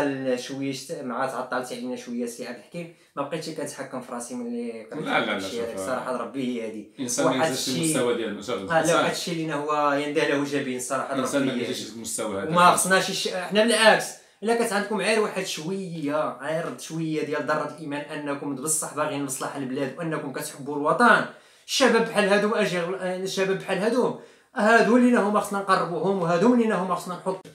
شوية مع تعطلت علينا شوية سي عبد الحكيم ما بقيتش كنتحكم في راسي ملي قريت لا، لا، لا، الصراحه ربي هي هذه الإنسان ما ينزلش المستوى ديال المشاهد ها لا واحد الشيء اللي هو ينده له جبين الصراحه الإنسان ما ربي ينزلش. المستوى هذا وما خصناش. حنا بالعكس إلا كانت عندكم غير واحد شوية غير شوية ديال ذره الإيمان أنكم بصح باغيين مصلحة البلاد وأنكم كتحبوا الوطن الشباب بحال هادو أجي الشباب بحال هادو هادو اللي هما خصنا نقربوهم وهادو اللي هما خصنا نحط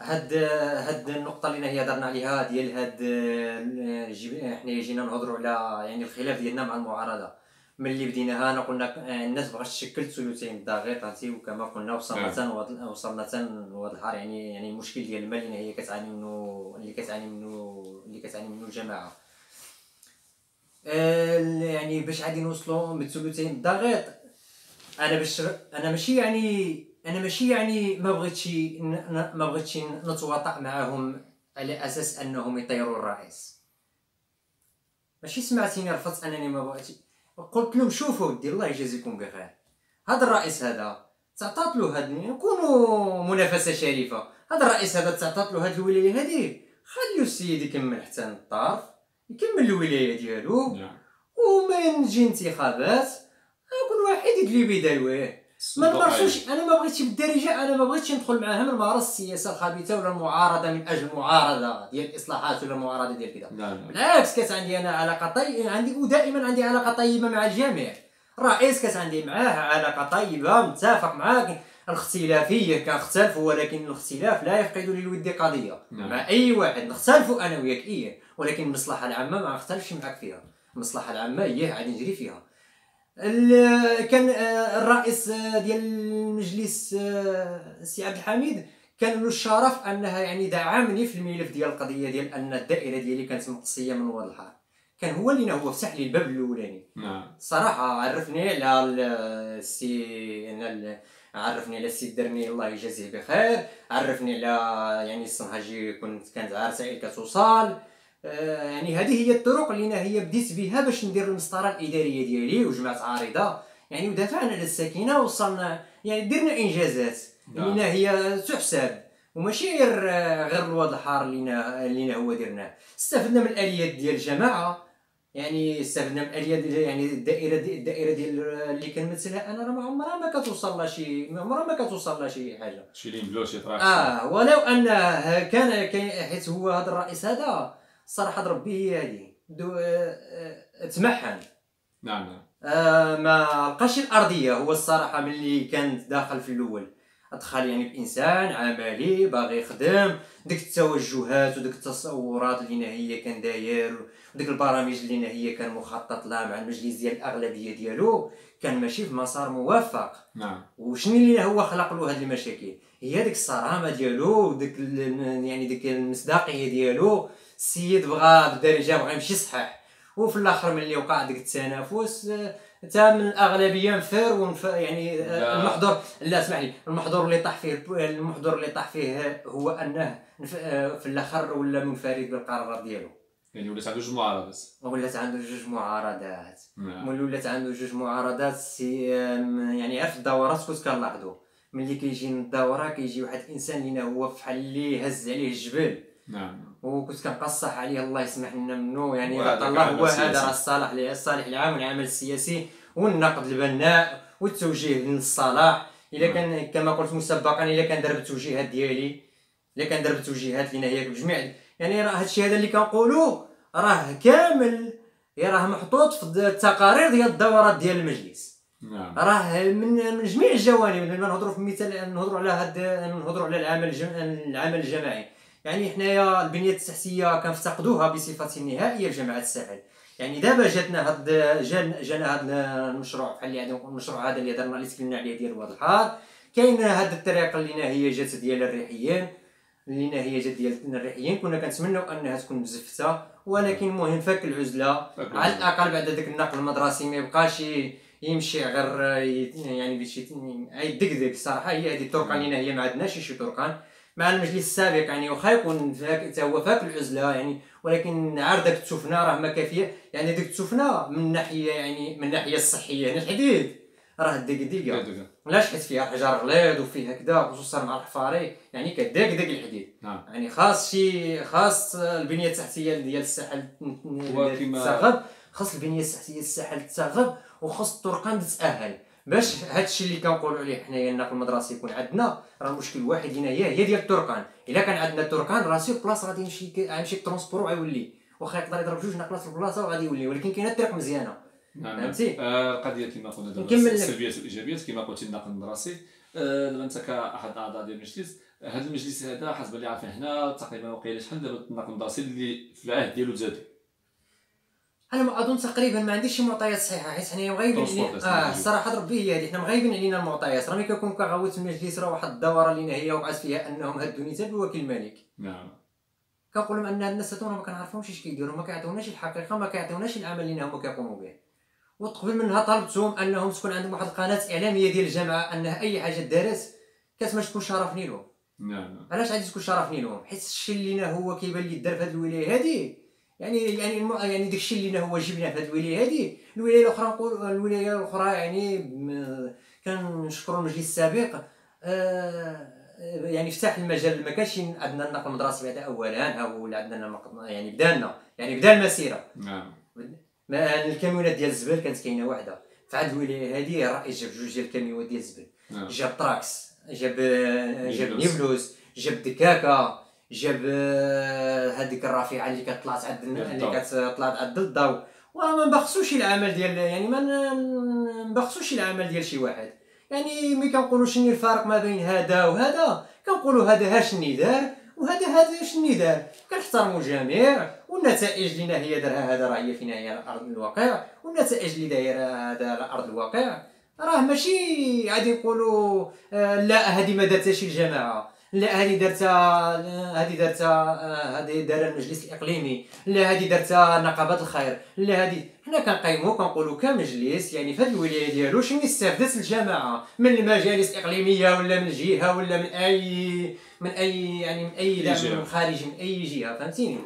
هاد هاد النقطة اللي هي هضرنا عليها ديال هاد آه، جي- حنا جينا نهضروا على يعني الخلاف ديالنا مع المعارضة. ملي بديناها أنا قلنا آه، الناس بغات تشكل ثلثين الضغيط عرفتي؟ وكما قلنا وصلنا نعم. لواد- وصلنا حتى لواد الحار يعني يعني المشكل ديال المال اللي هي كتعاني منه اللي كتعاني منه اللي كتعاني منه الجماعة. آه، يعني باش غادي نوصلوا من ثلثين الضغيط أنا باش أنا ماشي يعني أنا ماشي يعني ما بغيتش ما بغيتش نتواطأ معاهم على أساس أنهم يطيروا الرئيس. ماشي سمعتيني رفضت أنني ما بغيتش. قلت لهم شوفوا ودي الله يجازيكم بخير. هذا الرئيس هذا تعطات له هاد نكونوا منافسة شريفة. هذا الرئيس هذا تعطات له هاد الولاية هذه. خليو السيد يكمل حتى الطرف يكمل الولاية ديالو. نعم. ومن تجي انتخابات كل واحد يدلي بيدلويه ما نمارسوش أنا ما بغيتش بالدارجه أنا ما بغيتش ندخل معاهم نمارس السياسة الخبيثة ولا المعارضة من أجل المعارضه ديال الإصلاحات ولا المعارضة ديال كذا نعم. بالعكس كانت عندي أنا علاقة طيبه عندي ودائما عندي علاقة طيبة مع الجميع. الرئيس كانت عندي معاه علاقة طيبة متفق معاه الاختلافية كنختلفوا ولكن الاختلاف لا يفقد للود قضية. نعم. مع أي واحد نختلفوا أنا وياك إيه ولكن المصلحة العامة ما نختلفش معك فيها. المصلحة العامة هي غادي نجري فيها. كان آه، الرئيس آه، ديال المجلس آه، السي عبد الحميد كان له الشرف أنها يعني دعمني في الملف ديال القضية ديال أن الدائرة ديالي كانت مقصية من واد الحار كان هو اللي هو فتح لي الباب الأولاني. نعم. صراحة عرفني على ال- السي ال- عرفني على السي درني الله يجازيه بخير. عرفني على يعني الصنهاجي كنت كانت رسائل كتوصل آه، يعني هذه هي الطرق اللي أنا هي بديت بها باش ندير المسطرة الإدارية ديالي وجمعت عارضة. يعني ودافعنا على السكينه وصلنا يعني درنا إنجازات نعم. اللي هي تحسب وماشي غير غير الواد الحار اللي اللي هو درناه. استفدنا من الآليات ديال الجماعة. يعني استفدنا من الآليات يعني الدائرة دي الدائرة ديال اللي كنمثلها أنا راه ما عمرها ما كتوصل لها شي ما عمرها ما كتوصل لها شي حاجة. شي لين بلو شي طراح. آه ولو أن كان كان- حيت هو هذا الرئيس هذا صراحة ربي هي هذه دو- آه، آه، تمحن. نعم نعم. آه ما لقاش الأرضية. هو الصراحة ملي كان داخل في الأول. دخل يعني بإنسان عملي باغي يخدم. ديك التوجهات وديك التصورات اللي هي كان داير وديك البرامج اللي هي كان مخطط لها مع المجلس ديال الأغلبية ديالو كان ماشي في مسار موفق نعم. وشنو اللي هو خلق له هاد المشاكل؟ هي ديك الصرامة ديالو وديك يعني ديك المصداقية ديالو. السيد بغى بالدارجه بغى يمشي صحيح. وفي الآخر ملي وقع ديك التنافس تا من الأغلبية نفر ونف يعني آه، لا. اسمح لي المحظور اللي طاح فيه المحظور اللي طاح فيه هو أنه في الآخر ولا منفرد بالقرارات ديالو. يعني ولات عنده جوج معارضات. ولات عنده جوج معارضات. نعم. ملي ولات عنده جوج معارضات سي يعني عرف الدورات كنت كنلاحظو ملي كيجي من الدورة كيجي واحد الانسان اللي هو فحال اللي هز عليه الجبل. نعم. وكنت كنقصح عليه الله يسمح لنا منه يعني الله هو هذا. راه الصالح الصالح العام والعمل السياسي والنقد البناء والتوجيه للصلاح إلا. كان كما قلت مسبقا إلا كان دار بالتوجيهات ديالي إلا كان دار بالتوجيهات اللي هي بجميع يعني راه هادشي هذا اللي كنقولو راه كامل يا راه محطوط في التقارير ديال الدورات ديال المجلس نعم راه من من جميع الجوانب لما نهضروا في مثال نهضروا على هاد نهضروا على العمل. العمل الجماعي يعني حنايا البنية التحتية كنفتقدوها بصفة نهائية في جامعه الساحل. يعني دابا جاتنا هاد جان جانا هاد المشروع بحال اللي عندنا المشروع هذا اللي هضرنا اللي تكلمنا عليه ديال واد الحار. كاين هاد الطريقة اللي هي جات ديال الريحيين اللي هي جات ديال الريحيين. كنا كنتمنوا أنها تكون مزفتة ولكن المهم فك العزلة. على. الأقل بعد ذاك النقل المدرسي ما يبقاش يمشي غير يعني باش يت- يدقدق صراحة. هي هذه الطرقان لينا هي ما عندناش شي طرقان. مع المجلس السابق يعني واخا يكون فاك حتى هو فاك العزلة يعني ولكن عار داك التسفنه راه ما كافية. يعني ديك التسفنه من ناحية يعني من الناحيه الصحية هنا الحديد. راه دقدقه لا شحت فيها حجر غليظ وفيها كذا خصوصا مع الحفاري. يعني كدقدق الحديد. نعم. يعني خاص شي خاص البنية التحتية ديال الساحل تتغب خاص البنية التحتية الساحل تتغب وخاص الطرقات تتأهل. باش هادشي اللي كنقولوا عليه حنايا النقل المدرسي يكون عندنا راه المشكل الواحد لينا هي هي ديال الطرقات إلا كان عندنا الطرقات راه سير بلاصة غادي يمشي غيمشي ال transport وغيولي واخا يقدر يضرب جوج نقلات في البلاصة وغادي يولي ولكن كاينة الطريق مزيانة. نعم فهمتي؟ آه، القضية كما قلنا دابا. السلبيات والإيجابيات كما قلتي النقل المدرسي. آه، دابا انت كأحد الاعضاء ديال المجلس هذا المجلس هذا حسب اللي عارفين حنا تقريبا وقيله شحال دابا النقل المدرسي اللي في العهد ديالو زاد. أنا ما أظن تقريبا ما عنديش شي معطيات صحيحة حيت حنا لازم آه. الصراحه ربي هي هذه حنا مغيبين علينا المعطيات. راه ملي كنكون كغوت المجلس راه واحد الدوره لينا هي وقعت فيها أنهم هدوني حتى بوكيل الملك. نعم. كنقول لهم ان الناس هادو ما كنعرفهمش إش كيديروا ما كيعطيوناش الحقيقة ما كيعطيوناش العمل اللي هما كيقوموا به. وقبل منها طلبتهم أنهم تكون عندهم واحد القناة إعلامية ديال الجامعة انها أي حاجة دارت كانت ما تكون شرفني لهم. نعم علاش غادي تكون شرفني لهم؟ حيت الشيء اللي هو كيبان لي دار في هذه الولاية هذه يعني يعني الم... يعني داك الشيء اللي لنا هو جبنا في هذه الولاية. هذه الولاية الأخرى نقول الولاية الأخرى يعني. كنشكروا المجلس السابق. آه... يعني فتح المجال ما كانش عندنا النقل المدرسي هذا اولا ها هو عندنا يعني بدانا يعني بدا المسيرة. نعم. ما الكاميونات ديال الزبل كانت كاينة واحدة في هذه الولاية هذه الرئيس جاب جوج ديال الكاميونات ديال الزبل. نعم. جاب تراكس جاب جاب niveleuse. جاب دكاكا جاب آه، هذيك الرافعه اللي كطلعت عند اللي. كطلعت عند الضوء وما نبخسوش العمل ديال يعني ما نبخسوش العمل ديال شي واحد. يعني ملي كنقولوا شنو الفرق ما بين هذا وهذا؟ كنقولوا هذا ها شني دار وهذا هذا شني دار. كنحترموا الجميع والنتائج اللي هي دارها هذا راه هي فينا هي على ارض الواقع. والنتائج اللي دايره هذا على ارض الواقع. راه ماشي غادي نقولوا آه، لا هذه ما دارتهاش الجماعة. لا هذه دارتها هذه دارتها هذه دار المجلس الإقليمي. لا هذه دارتها نقابة الخير. لا هذه حنا كنقيموا كنقولوا كمجلس يعني في هذه الولاية ديالو شنو استفادت الجماعة؟ من المجالس الإقليمية ولا من جهة ولا من أي من أي يعني من أي لا جهة. من خارج من أي جهة فهمتيني؟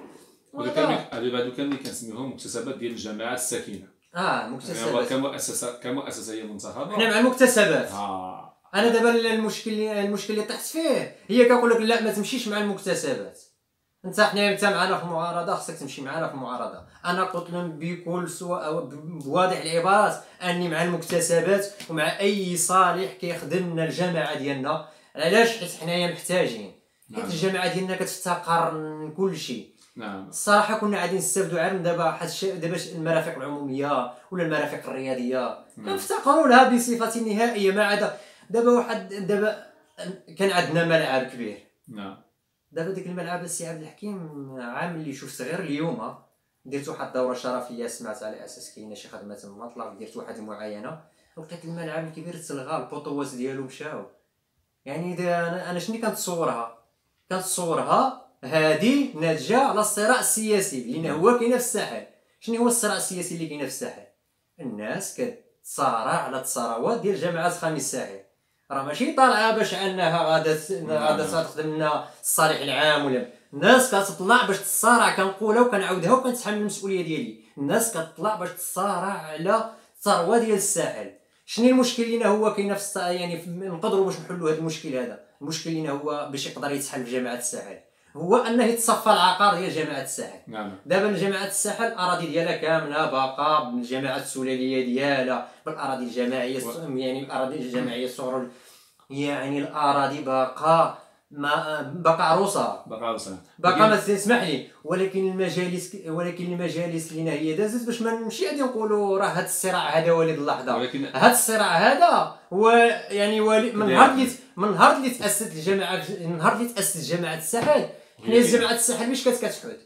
هذو كان هذو بعدو كان اللي كنسميوهم مكتسبات ديال الجماعات الساكنة. آه يعني مكتسبات. كمؤسسه كمؤسسه هي منتخبه حنا مع المكتسبات. آه. أنا دابا المشكل المشكل اللي طحت فيه. هي كنقول لك لا ما تمشيش مع المكتسبات. أنت حنا انت معنا في المعارضه خصك تمشي معنا في المعارضه أنا قلت لهم بكل سواء بواضح العبارات أني مع المكتسبات ومع أي صالح كيخدم لنا الجماعة ديالنا. علاش؟ حيت حنايا محتاجين. حيت نعم. الجماعة ديالنا كتفتقر كل شيء. نعم. الصراحة كنا غادي نستافدوا عار من دابا الشيء دابا المرافق العمومية ولا المرافق الرياضية. نعم. كنفتقروا لها بصفه نهائية ما عدا دابا واحد دابا كان عندنا ملعب كبير. نعم. دابا ديك الملعب السي عبد الحكيم عام اللي شوف صغير اليوم درت واحد الدوره شرفيه سمعت على أساس كاينة شي خدمة تما طلع درت واحد المعاينة. لقيت الملعب الكبير تلغى البوطوات ديالو مشاو. يعني دا أنا أنا شنو كنتصورها؟ كنتصورها هادي ناتجة على الصراع السياسي اللي هو كاين في الساحل. شنو هو الصراع السياسي اللي كاين في الساحل؟ الناس كتصارع على الثروات ديال جماعات خامس الساحل. راه ماشي طالعه باش انها غادا غادا تخدم لنا الصالح العام ولا الناس كتطلع باش تصارع كنقولها وكنعاودها وكنتحمل المسؤولية ديالي. الناس كتطلع باش تصارع على الثروة ديال الساحل. شنو المشكل لينا هو كاين في. يعني نقدروا باش نحلوا هذا المشكل هذا. المشكل لينا هو باش يقدر يتحل في جامعة الساحل. هو أنه يتصفى العقار ديال جامعة الساحل. نعم. دابا جامعة الساحل الأراضي ديالها كاملة باقا بالجامعة السلالية ديالها. بالأراضي الجماعية الص- يعني الأراضي الجماعية الصغرى يعني الأراضي باقا ما باقا عروسة. بقى وصل باقا ما تسمح لي. ولكن المجالس ولكن المجالس اللي هي دازت باش ما نمشي غادي نقولوا راه هذا الصراع هذا ولد اللحظة. ولكن هذا الصراع هذا هو يعني ولي من نهار اللي من نهار اللي تأسست الجماعة من نهار اللي تأسست جماعة الساحل حنا جماعة الساحل مش كانت كتحود.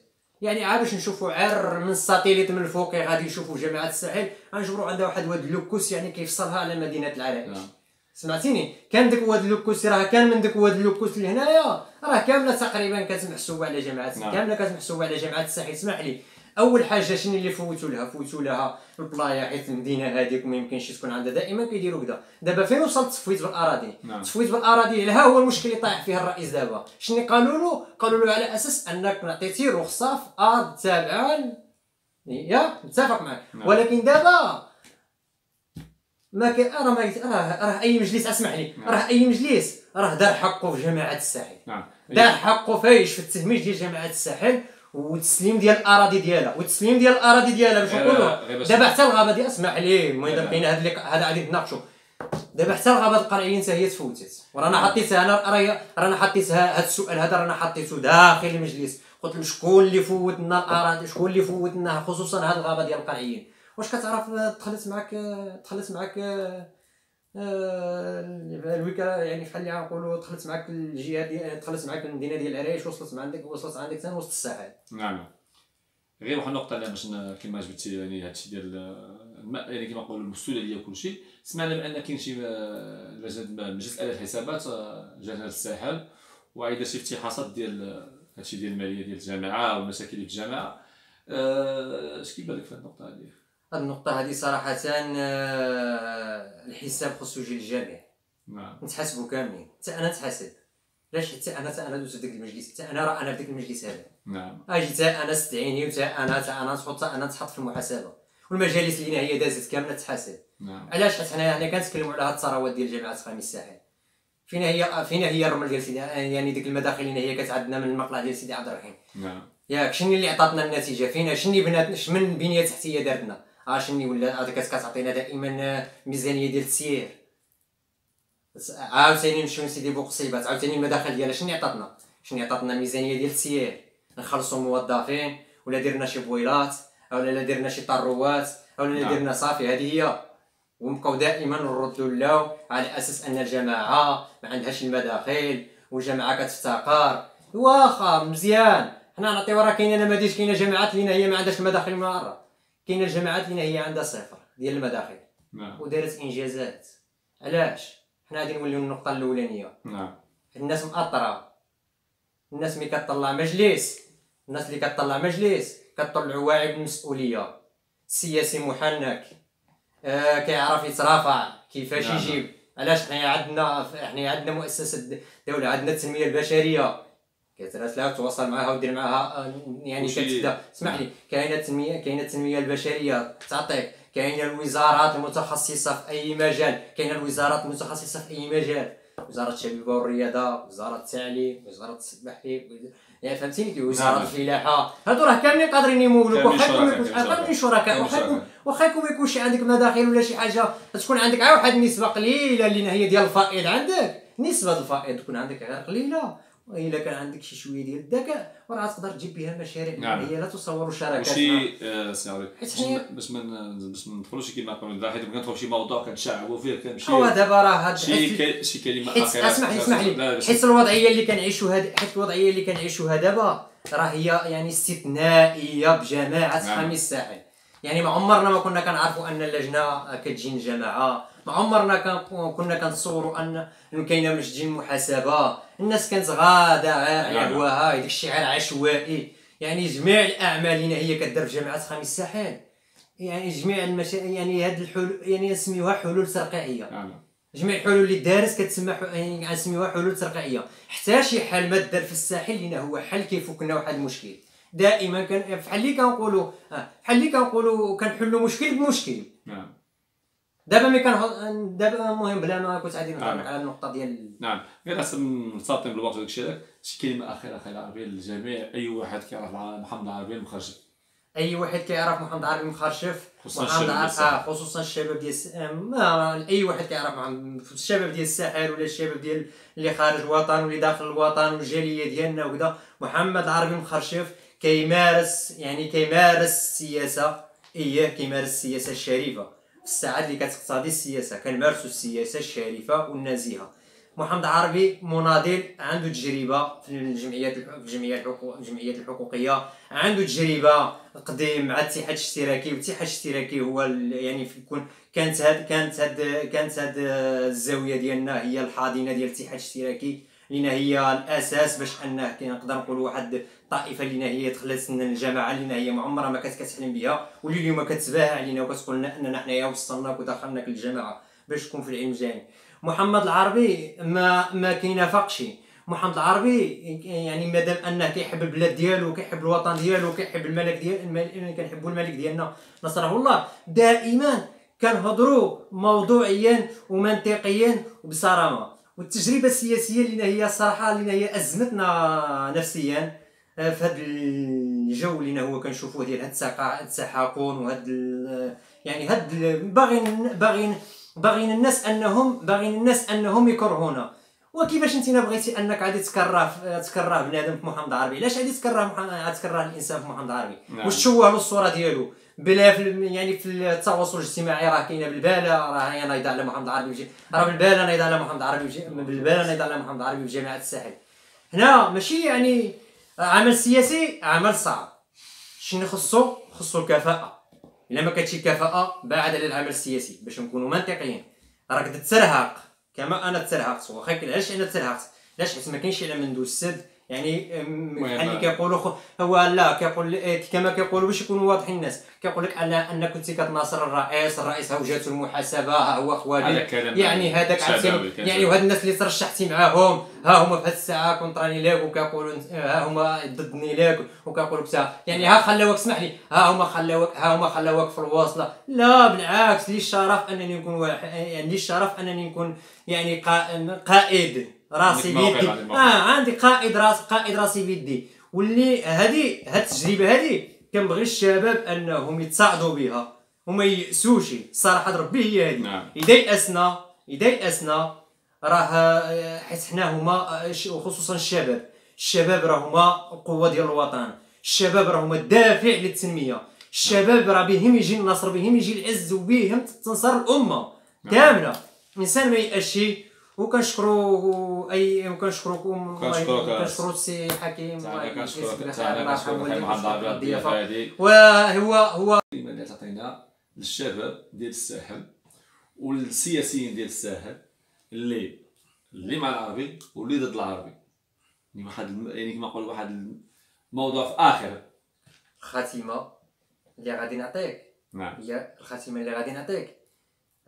يعني عا باش نشوفوا عر من ال satellite من الفوق غادي نشوفوا جماعة الساحل. غنجبروا عندها واحد واد اللوكوس يعني كيفصلها على مدينة العرائش نعم. سمعتيني؟ كان داك واد اللوكوس راه كان من داك واد اللوكوس لهنايا. راه كاملة تقريبا كانت محسوبه على جماعة نعم. كاملة كانت محسوبه على جماعة الساحل. اسمح لي. أول حاجة شنو اللي فوتوا لها؟ فوتوا لها البلايا حيت المدينة هذيك وما يمكنش تكون عندها. دائما كيديروا كذا دابا فين وصلت التصفيت بالأراضي؟ نعم. التصفيت بالأراضي ها هو المشكل اللي طايح فيه الرئيس دابا. شنو قالوا له قالوا له على أساس أنك عطيتي رخصه في ارض تابعه يا متفق معك نعم. ولكن دابا ما كاين راه ما راه راه أي مجلس اسمح لي. نعم. راه أي مجلس؟ راه دار حقه في جماعة الساحل. نعم. دار حقه فايش في التهميش ديال جماعة الساحل. والتسليم ديال الأراضي ديالها. والتسليم ديال الأراضي ديالها باش نقولوا دابا حتى الغابة ديال اسمح لي المهم كاين هذا اللي هذا غادي نتناقشوا دابا حتى الغابة القرعيه حتى هي تفوتت. ورانا حطيتها انا رانا حطيتها هذا السؤال هذا رانا حطيته داخل المجلس. قلت لهم شكون اللي فوت لنا الأراضي؟ شكون اللي فوت لنا خصوصا هذه الغابة ديال القرعيين. واش كتعرف آه، دخلت معك آه، دخلت معك آه، آه، الوكالة يعني بحال اللي غنقولوا دخلت معك الجهة ديال دخلت معك المدينة ديال العريش وصلت مع عندك وصلت عندك حتى وسط الساحل. نعم. غير واحد النقطة اللي باش كما جبتي يعني هادشي ديال الماء يعني كما نقولوا المسؤولية ديال كلشي سمعنا بأن كاين شي آه، مجلس آلة الحسابات آه، لجنة الساحل وعايدة شي افتحاصات ديال آه، هادشي ديال المالية ديال الجامعة والمشاكل في الجامعة. آه، اش كيبان لك في النقطة هادي؟ هاد النقطة هذه صراحة آه، الحساب خصو يجي للجميع. نعم. نتحاسبوا كاملين. حتى أنا نتحاسب. علاش حتى أنا حتى أنا دوزت في ديك المجلس؟ حتى أنا راه أنا في ديك المجلس هذا. نعم. أجي حتى أنا استعيني وتا أنا حتى أنا تحط أنا نتحط في المحاسبة. والمجالس اللي هي دازت كاملة تحاسب نعم. علاش؟ حيت حنا يعني كنتكلموا على هاد الثروات ديال جامعة خامس الساحل. فينا هي فينا هي الرمل ديال سيدي يعني ديك المداخل اللي هي كتعدنا من المقلع ديال سيدي عبد الرحيم؟ نعم. ياك شنو اللي عطاتنا النتيجة؟ فينا شنو بنات شمن بنيه تحتيه دارتنا؟ شنو ولا هذا كت- كتعطينا دائما ميزانيه ديال التسيير عاوتاني نمشيو لسيدي بوقصيبات عاوتاني المداخل ديالها شنو عطاتنا شنو عطاتنا الميزانيه ديال التسيير نخلصوا موظفين ولا درنا شي بويلات اولا لا درنا شي طروات اولا لا. درنا صافي هذه هي ونبقاو دائما نردوا له على أساس ان الجماعه ما عندهاش المداخل والجماعه كتفتقر واخا مزيان حنا نعطيو راه كاينة نماذج كاينة جماعات اللي هي ما عندهاش المداخل مره كاينة الجماعات اللي هي عندها صفر ديال المداخل. نعم. ودارت إنجازات. علاش؟ حنا غادي نوليو النقطة الأولانية. نعم. الناس مأطرة. الناس ملي كتطلع مجلس. الناس اللي كتطلع مجلس كتطلعوا واعي بالمسؤولية. سياسي محنك. آه كيعرف يترافع. كيفاش نعم. يجيب. علاش حنا عندنا حنا عندنا مؤسسة دولة عندنا التنمية البشرية. كتراسلها وتواصل معها ودير معها آه، يعني كتبدا اسمح لي كاينة التنميه كاينة التنميه البشرية. تعطيك. كاينة الوزارات المتخصصة في أي مجال. كاينة الوزارات المتخصصة في أي مجال. وزارة الشباب والرياضة وزارة التعليم وزارة السباحة. يعني فهمتيني وزارة نعم. الفلاحة. هادو راه كاملين قادرين يمولوك. يكون كاملين واخا يكون شركاء. واخا يكون ما يكونش عندك مداخل ولا شي حاجة؟ تكون عندك عا واحد النسبة قليلة اللي هي ديال الفائض عندك. نسبة الفائض تكون عندك غير قليلة. وإلا كان عندك شي شوية ديال الذكاء وراه تقدر تجيب بها مشاريع نعم. اللي هي لا تصور شراكات وشي آه، سي حيت باش باش ما باش ما ندخلوش كيما قلنا حيت كندخلوا في شي موضوع كنتشعبوا فيه كنمشي هو دابا راه هاد شي شي كلمة اخيره اسمح لي اسمح لي. باش- حيت الوضعية اللي كنعيشوها حيت الوضعية اللي كنعيشوها دابا راه هي يعني استثنائية بجماعة نعم. حامي الساحل. يعني ما عمرنا ما كنا كنعرفوا أن اللجنة كتجي الجماعه ما عمرنا كن- كنا كنتصوروا أن كاينة مش تجي المحاسبه الناس كانت غاده غير نعم. عهواها داك الشيء غير عشوائي. يعني جميع الاعمال اللي هي كدار في جامعة خامس الساحل. يعني جميع المشا... يعني هاد الحلول يعني نسميوها حلول ترقيعية. نعم. جميع الحلول اللي دارت كتسمى ح- يعني غنسميوها حلول ترقيعية. حتى شي حل ما دار في الساحل لأن هو حل كيفك لنا واحد المشكل. دائما كان بحال اللي كنقولوا آه، بحال اللي كنقولوا كنحلوا مشكل بمشكل. نعم. دابا ملي كان دابا المهم بلا ما كنت غادي نهضر نعم. على النقطة ديال نعم. غير أصلا مرتبطين بالوقت وداك الشيء هذاك. شي كلمة أخيرة أخي العربيه للجميع أي واحد كيعرف محمد العربي المخرج أي واحد كيعرف محمد عربي مخرشف محمد. آه خصوصا الشباب ديال الس- آه، ما أي واحد كيعرف محمد- الشباب ديال الساحل ولا الشباب ديال اللي خارج الوطن واللي داخل الوطن والجالية ديالنا وكذا محمد العربي مخرشف كيمارس يعني كيمارس السياسة. اييه كيمارس السياسة الشريفة. الساعات اللي كتقتضي السياسة كنمارسوا السياسة الشريفة والنزيهة. محمد عربي مناضل عنده تجربة في الجمعيات في الجمعيات الجمعيات الحقوقية عنده تجربة قديم مع الاتحاد الاشتراكي والاتحاد الاشتراكي هو يعني في كون كانت هاد كانت هاد كانت هاد الزاوية ديالنا هي الحاضنة ديال الاتحاد الاشتراكي لأن هي الأساس باش أنه كي نقدر نقولوا واحد الطائفه اللي هي دخلت لنا الجماعة اللي هي عمرها ما كانت كتحلم بها واللي اليوم كتباهى علينا وكتقول لنا أننا حنايا وصلناك ودخلناك الجماعه باش تكون في العلم الجامعي محمد العربي ما ما كينافقش محمد العربي يعني مادام أنه كيحب البلاد ديالو كيحب الوطن ديالو كيحب الملك ديال كنحبوا الملك ديالنا نصره الله. دائما كنهضروا موضوعيا ومنطقيا وبصرامة. والتجربة السياسية اللي هي الصراحه اللي هي أزمتنا نفسيا في هذا الجو اللي هو كنشوفوه ديال هاد التحاكم وهاد يعني هاد باغيين باغيين باغيين الناس انهم باغيين الناس أنهم يكرهونا. وكيفاش أنت بغيتي أنك غادي تكره تكره بنادم في محمد عربي؟ علاش غادي تكره تكره الإنسان في محمد عربي؟ نعم. واش تشوه له الصورة ديالو؟ بلا في يعني في التواصل الاجتماعي راه كاينة بالبالة راه أنا نايض على محمد عربي راه بالبالة نايض على محمد عربي بالبالة نايض على محمد عربي في جامعه الساحل. هنا ماشي يعني عمل سياسي عمل صعب. شنو خصو خصو الكفاءة. إلا ما كانتش كفاءة بعد على العمل السياسي باش نكونوا منطقيين. راك تترهق كما أنا ترهقت واخا علاش أنا ترهقت علاش حيت ما كاينش من دوز السد يعني بحال اللي كيقولوا هو لا كيقول إيه، كما كيقولوا باش يكونوا واضحين الناس. كيقول لك أن أن كنتي كتناصر الرئيس الرئيس ها جاتو المحاسبة ها هو خوالي. يعني هذاك يعني وهاد الناس اللي ترشحتي معاهم ها هما في هاد الساعة كونطراني لك وكيقولوا ها هما ضدني لك وكيقولوا لك يعني ها خلاوك اسمح لي ها هما خلاوك ها هما خلاوك في الوصلة. لا بالعكس لي الشرف أنني نكون يعني لي الشرف أنني نكون يعني قائد. راسي بيدي. آه عندي قائد راس قائد راسي بيدي. واللي هذه هاد التجربة هذه كنبغي الشباب أنهم يتصاعدوا بها. وما ييأسوش صراحة ربي هي هذه. نعم. إذا يأسنا إذا يأسنا راه حيت حنا هما خصوصا الشباب. الشباب راه هما القوه ديال الوطن. الشباب راه هما الدافع للتنمية. الشباب راه بهم يجي النصر بهم يجي العز وبهم تنصر الأمة. نعم. كاملة. الإنسان ما يأسش وكنشكرو اي وكنشكروكم كنشكرو السي حكيم وهو هو اللي تعطينا للشباب ديال الساحل والسياسيين ديال الساحل اللي اللي مع العربي واللي ضد العربي. يعني واحد يعني كما نقول واحد الموضوع في آخر. خاتمة اللي غادي نعطيك. نعم. هي الخاتمة اللي غادي نعطيك.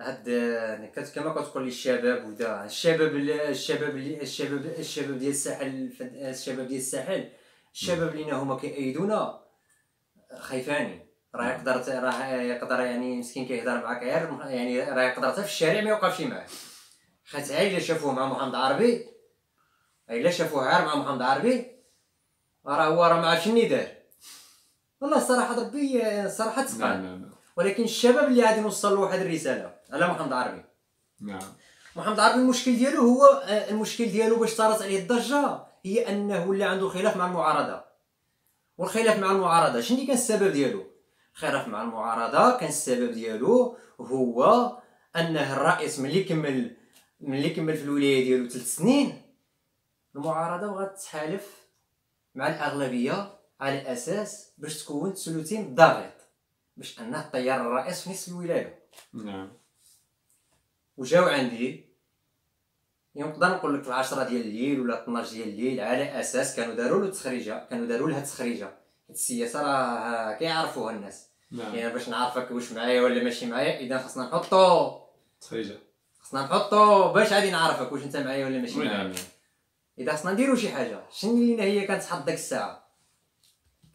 هاد كما كتقول لي الشباب ودا الشباب الشباب اللي الشباب الشباب ديال الساحل الشباب ديال الساحل الشباب اللي هما كيأيدونا خايفاني راه يقدر راه يقدر يعني مسكين كيهضر معاك غير يعني راه يقدر حتى في الشارع ما يوقفش معاه عا إلا شافوه مع محمد عربي إلا شافوه غير مع محمد عربي راه هو راه ما عرفش شنو دار والله صراحة ربي صراحة تسقى نعم نعم ولكن الشباب اللي غادي نوصل له واحد الرسالة على محمد عربي. نعم. محمد عربي المشكل ديالو هو آه، المشكل ديالو باش طارت عليه الضجه هي أنه ولا عنده خلاف مع المعارضة. والخلاف مع المعارضة شنو كان السبب ديالو؟ خلاف مع المعارضة كان السبب ديالو هو أنه الرئيس ملي كمل ملي كمل في الولاية ديالو ثلاث سنين المعارضة بغات تحالف مع الأغلبية على أساس باش تكون ثلثين ضاغط باش أنه طيار الرئيس في نصف الولاية. نعم. وجاو عندي. نقدر نقول لك العشرة ديال الليل ولا 12 ديال الليل على أساس كانوا داروا له تخريجة كانوا داروا لها تخريجة. السياسة راه كيعرفوها الناس. نعم. يعني باش نعرفك واش معايا ولا ماشي معايا إذا خصنا نحطو. تخريجة. خصنا نحطو باش غادي نعرفك واش انت معايا ولا ماشي معايا. نعم. إذا خصنا نديرو شي حاجة. شنو اللي هي كانت تحط ديك الساعة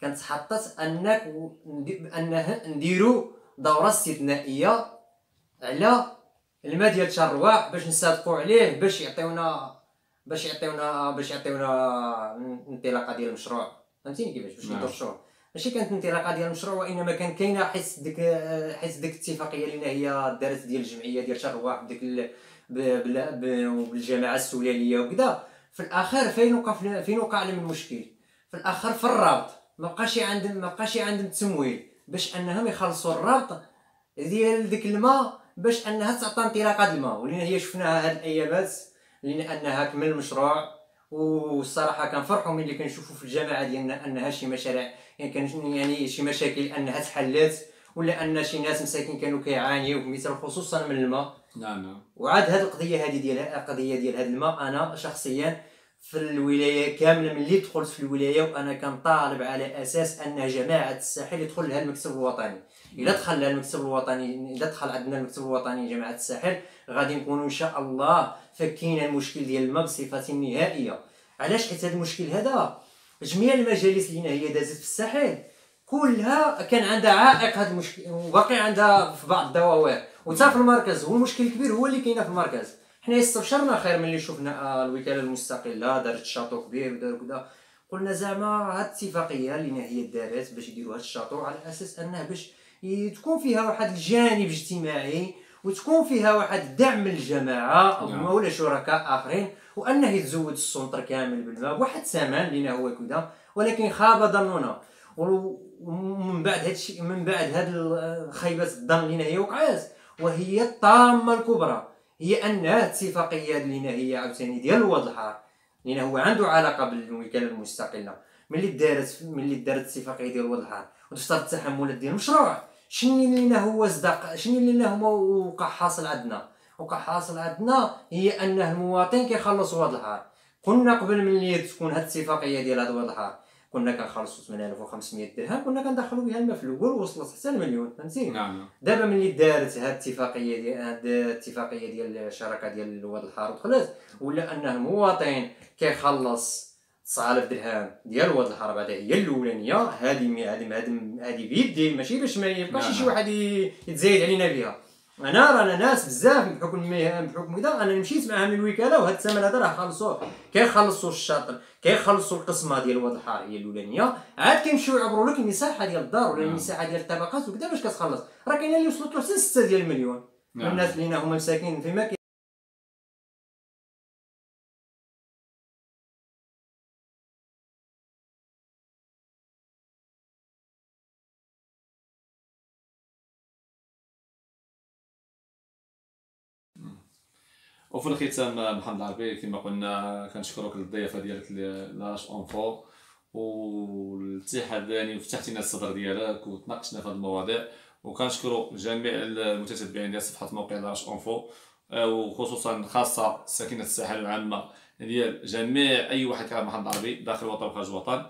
كانت حطت انك أنه نديرو دورة استثنائية على الماء ديال شرواح باش نصادقوا عليه باش يعطيونا باش يعطيونا باش يعطيونا انطلاقة ديال المشروع. فهمتيني كيفاش؟ باش نعم. ندير الشروع. ماشي كانت انطلاقة ديال المشروع وإنما كان كاينة حيت ديك حيت ديك الاتفاقيه اللي هي دارت ديال الجمعية ديال شرواح بديك بالجماعه السلاليه وكذا. في الآخر فين وقع فين وقع من المشكل؟ في الآخر في الرابط. ما بقاش عندهم ما بقاش عندهم تمويل باش أنهم يخلصوا الرابط ديال ديك الماء باش انها تعطى انطلاقة الماء ولينا هي شفناها هاد الايامات لأن أنها كمل المشروع والصراحة كنفرحوا ملي كنشوفوا في الجماعه ديالنا أنها شي مشاريع يعني كان يعني شي مشاكل أنها تحلت ولا أن شي ناس مساكين كانوا كيعانيو مثل خصوصا من الماء. نعم نعم. وعاد هاد القضية هذه ديال القضية ديال هاد الماء أنا شخصيا في الولاية كاملة ملي دخلت في الولاية وأنا كنطالب على أساس أن جماعة الساحل يدخل لها المكتب الوطني. اذا دخل المكتب الوطني اذا دخل عندنا المكتب الوطني جماعة الساحل غادي نكونوا إن شاء الله فكينا المشكل ديال الماء بصفه نهائيه علاش حيت هذا المشكل هذا؟ جميع المجالس اللي هي دازت في الساحل كلها كان عندها عائق هذا المشكل وباقي عندها في بعض الدواوير وتا في المركز هو المشكل الكبير هو اللي كاينة في المركز. حنا استبشرنا خير ملي شفنا الوكالة المستقلة دارت شاطو كبير وداروا كذا قلنا زعما هاد الاتفاقيه اللي هي دارت باش يديروا هاد الشاطو على أساس انه باش تكون فيها واحد الجانب اجتماعي وتكون فيها واحد الدعم للجماعه نعم. ولا شركاء آخرين وأنه يتزود السونتر كامل بالماء بواحد الثمن اللي هو كذا ولكن خاب ظننا. ومن بعد هادشي من بعد هاد خيبة الظن اللي هي وقعات وهي الطامة الكبرى. هي أن الاتفاقيه اللي هي عاوتاني ديال الواد الحار لأن هو عنده علاقة بالوكالة المستقلة ملي دارت ملي دارت الاتفاقيه ديال الواد الحار وتشترط التحملات ديال المشروع. شنو اللي هو صدق شنو اللي هما وقع حاصل عندنا؟ وقع حاصل عندنا هي أن المواطن كيخلص واد الحار قلنا قبل ملي تكون هاد الاتفاقية ديال هاد واد الحار كنا كنخلصوا 8500 درهم كنا كندخلوا بها الماء في الأول وصلت حتى المليون. فهمتي نعم دابا ملي دارت هاد الاتفاقية ديال هاد الاتفاقية ديال الشراكة ديال الواد الحار ودخلت ولا أن المواطن كيخلص 9000 درهم ديال الواد الحار بعدا هي الأولانية. هذه هذه هذه بيدي ماشي باش ما يبقاش. شي واحد يتزايد علينا بها. أنا رانا ناس بزاف بحكم بحكم كذا أنا مشيت معاهم للوكالة وهذا الثمن هذا راه خلصوه. كيخلصوا الشاطر كيخلصوا القسمة ديال الواد الحار هي الأولانية. عاد كيمشيو يعبروا لك المساحة ديال الدار ولا نعم. المساحة ديال الطبقات وكذا باش كتخلص. راه كاين اللي وصلت له حتى 6 ديال المليون. نعم. الناس اللي هما مساكين فيما كي وفي الختام محمد العربي كما قلنا كنشكروك للضيافة ديالك Larache Info والاتحاد يعني فتحتي لنا الصدر ديالك وتناقشنا في هذه المواضيع. وكنشكروا جميع المتتبعين ديال صفحة موقع Larache Info آه، وخصوصا خاصة ساكنة الساحل العامة ديال جميع أي واحد كان محمد العربي داخل الوطن وخارج الوطن.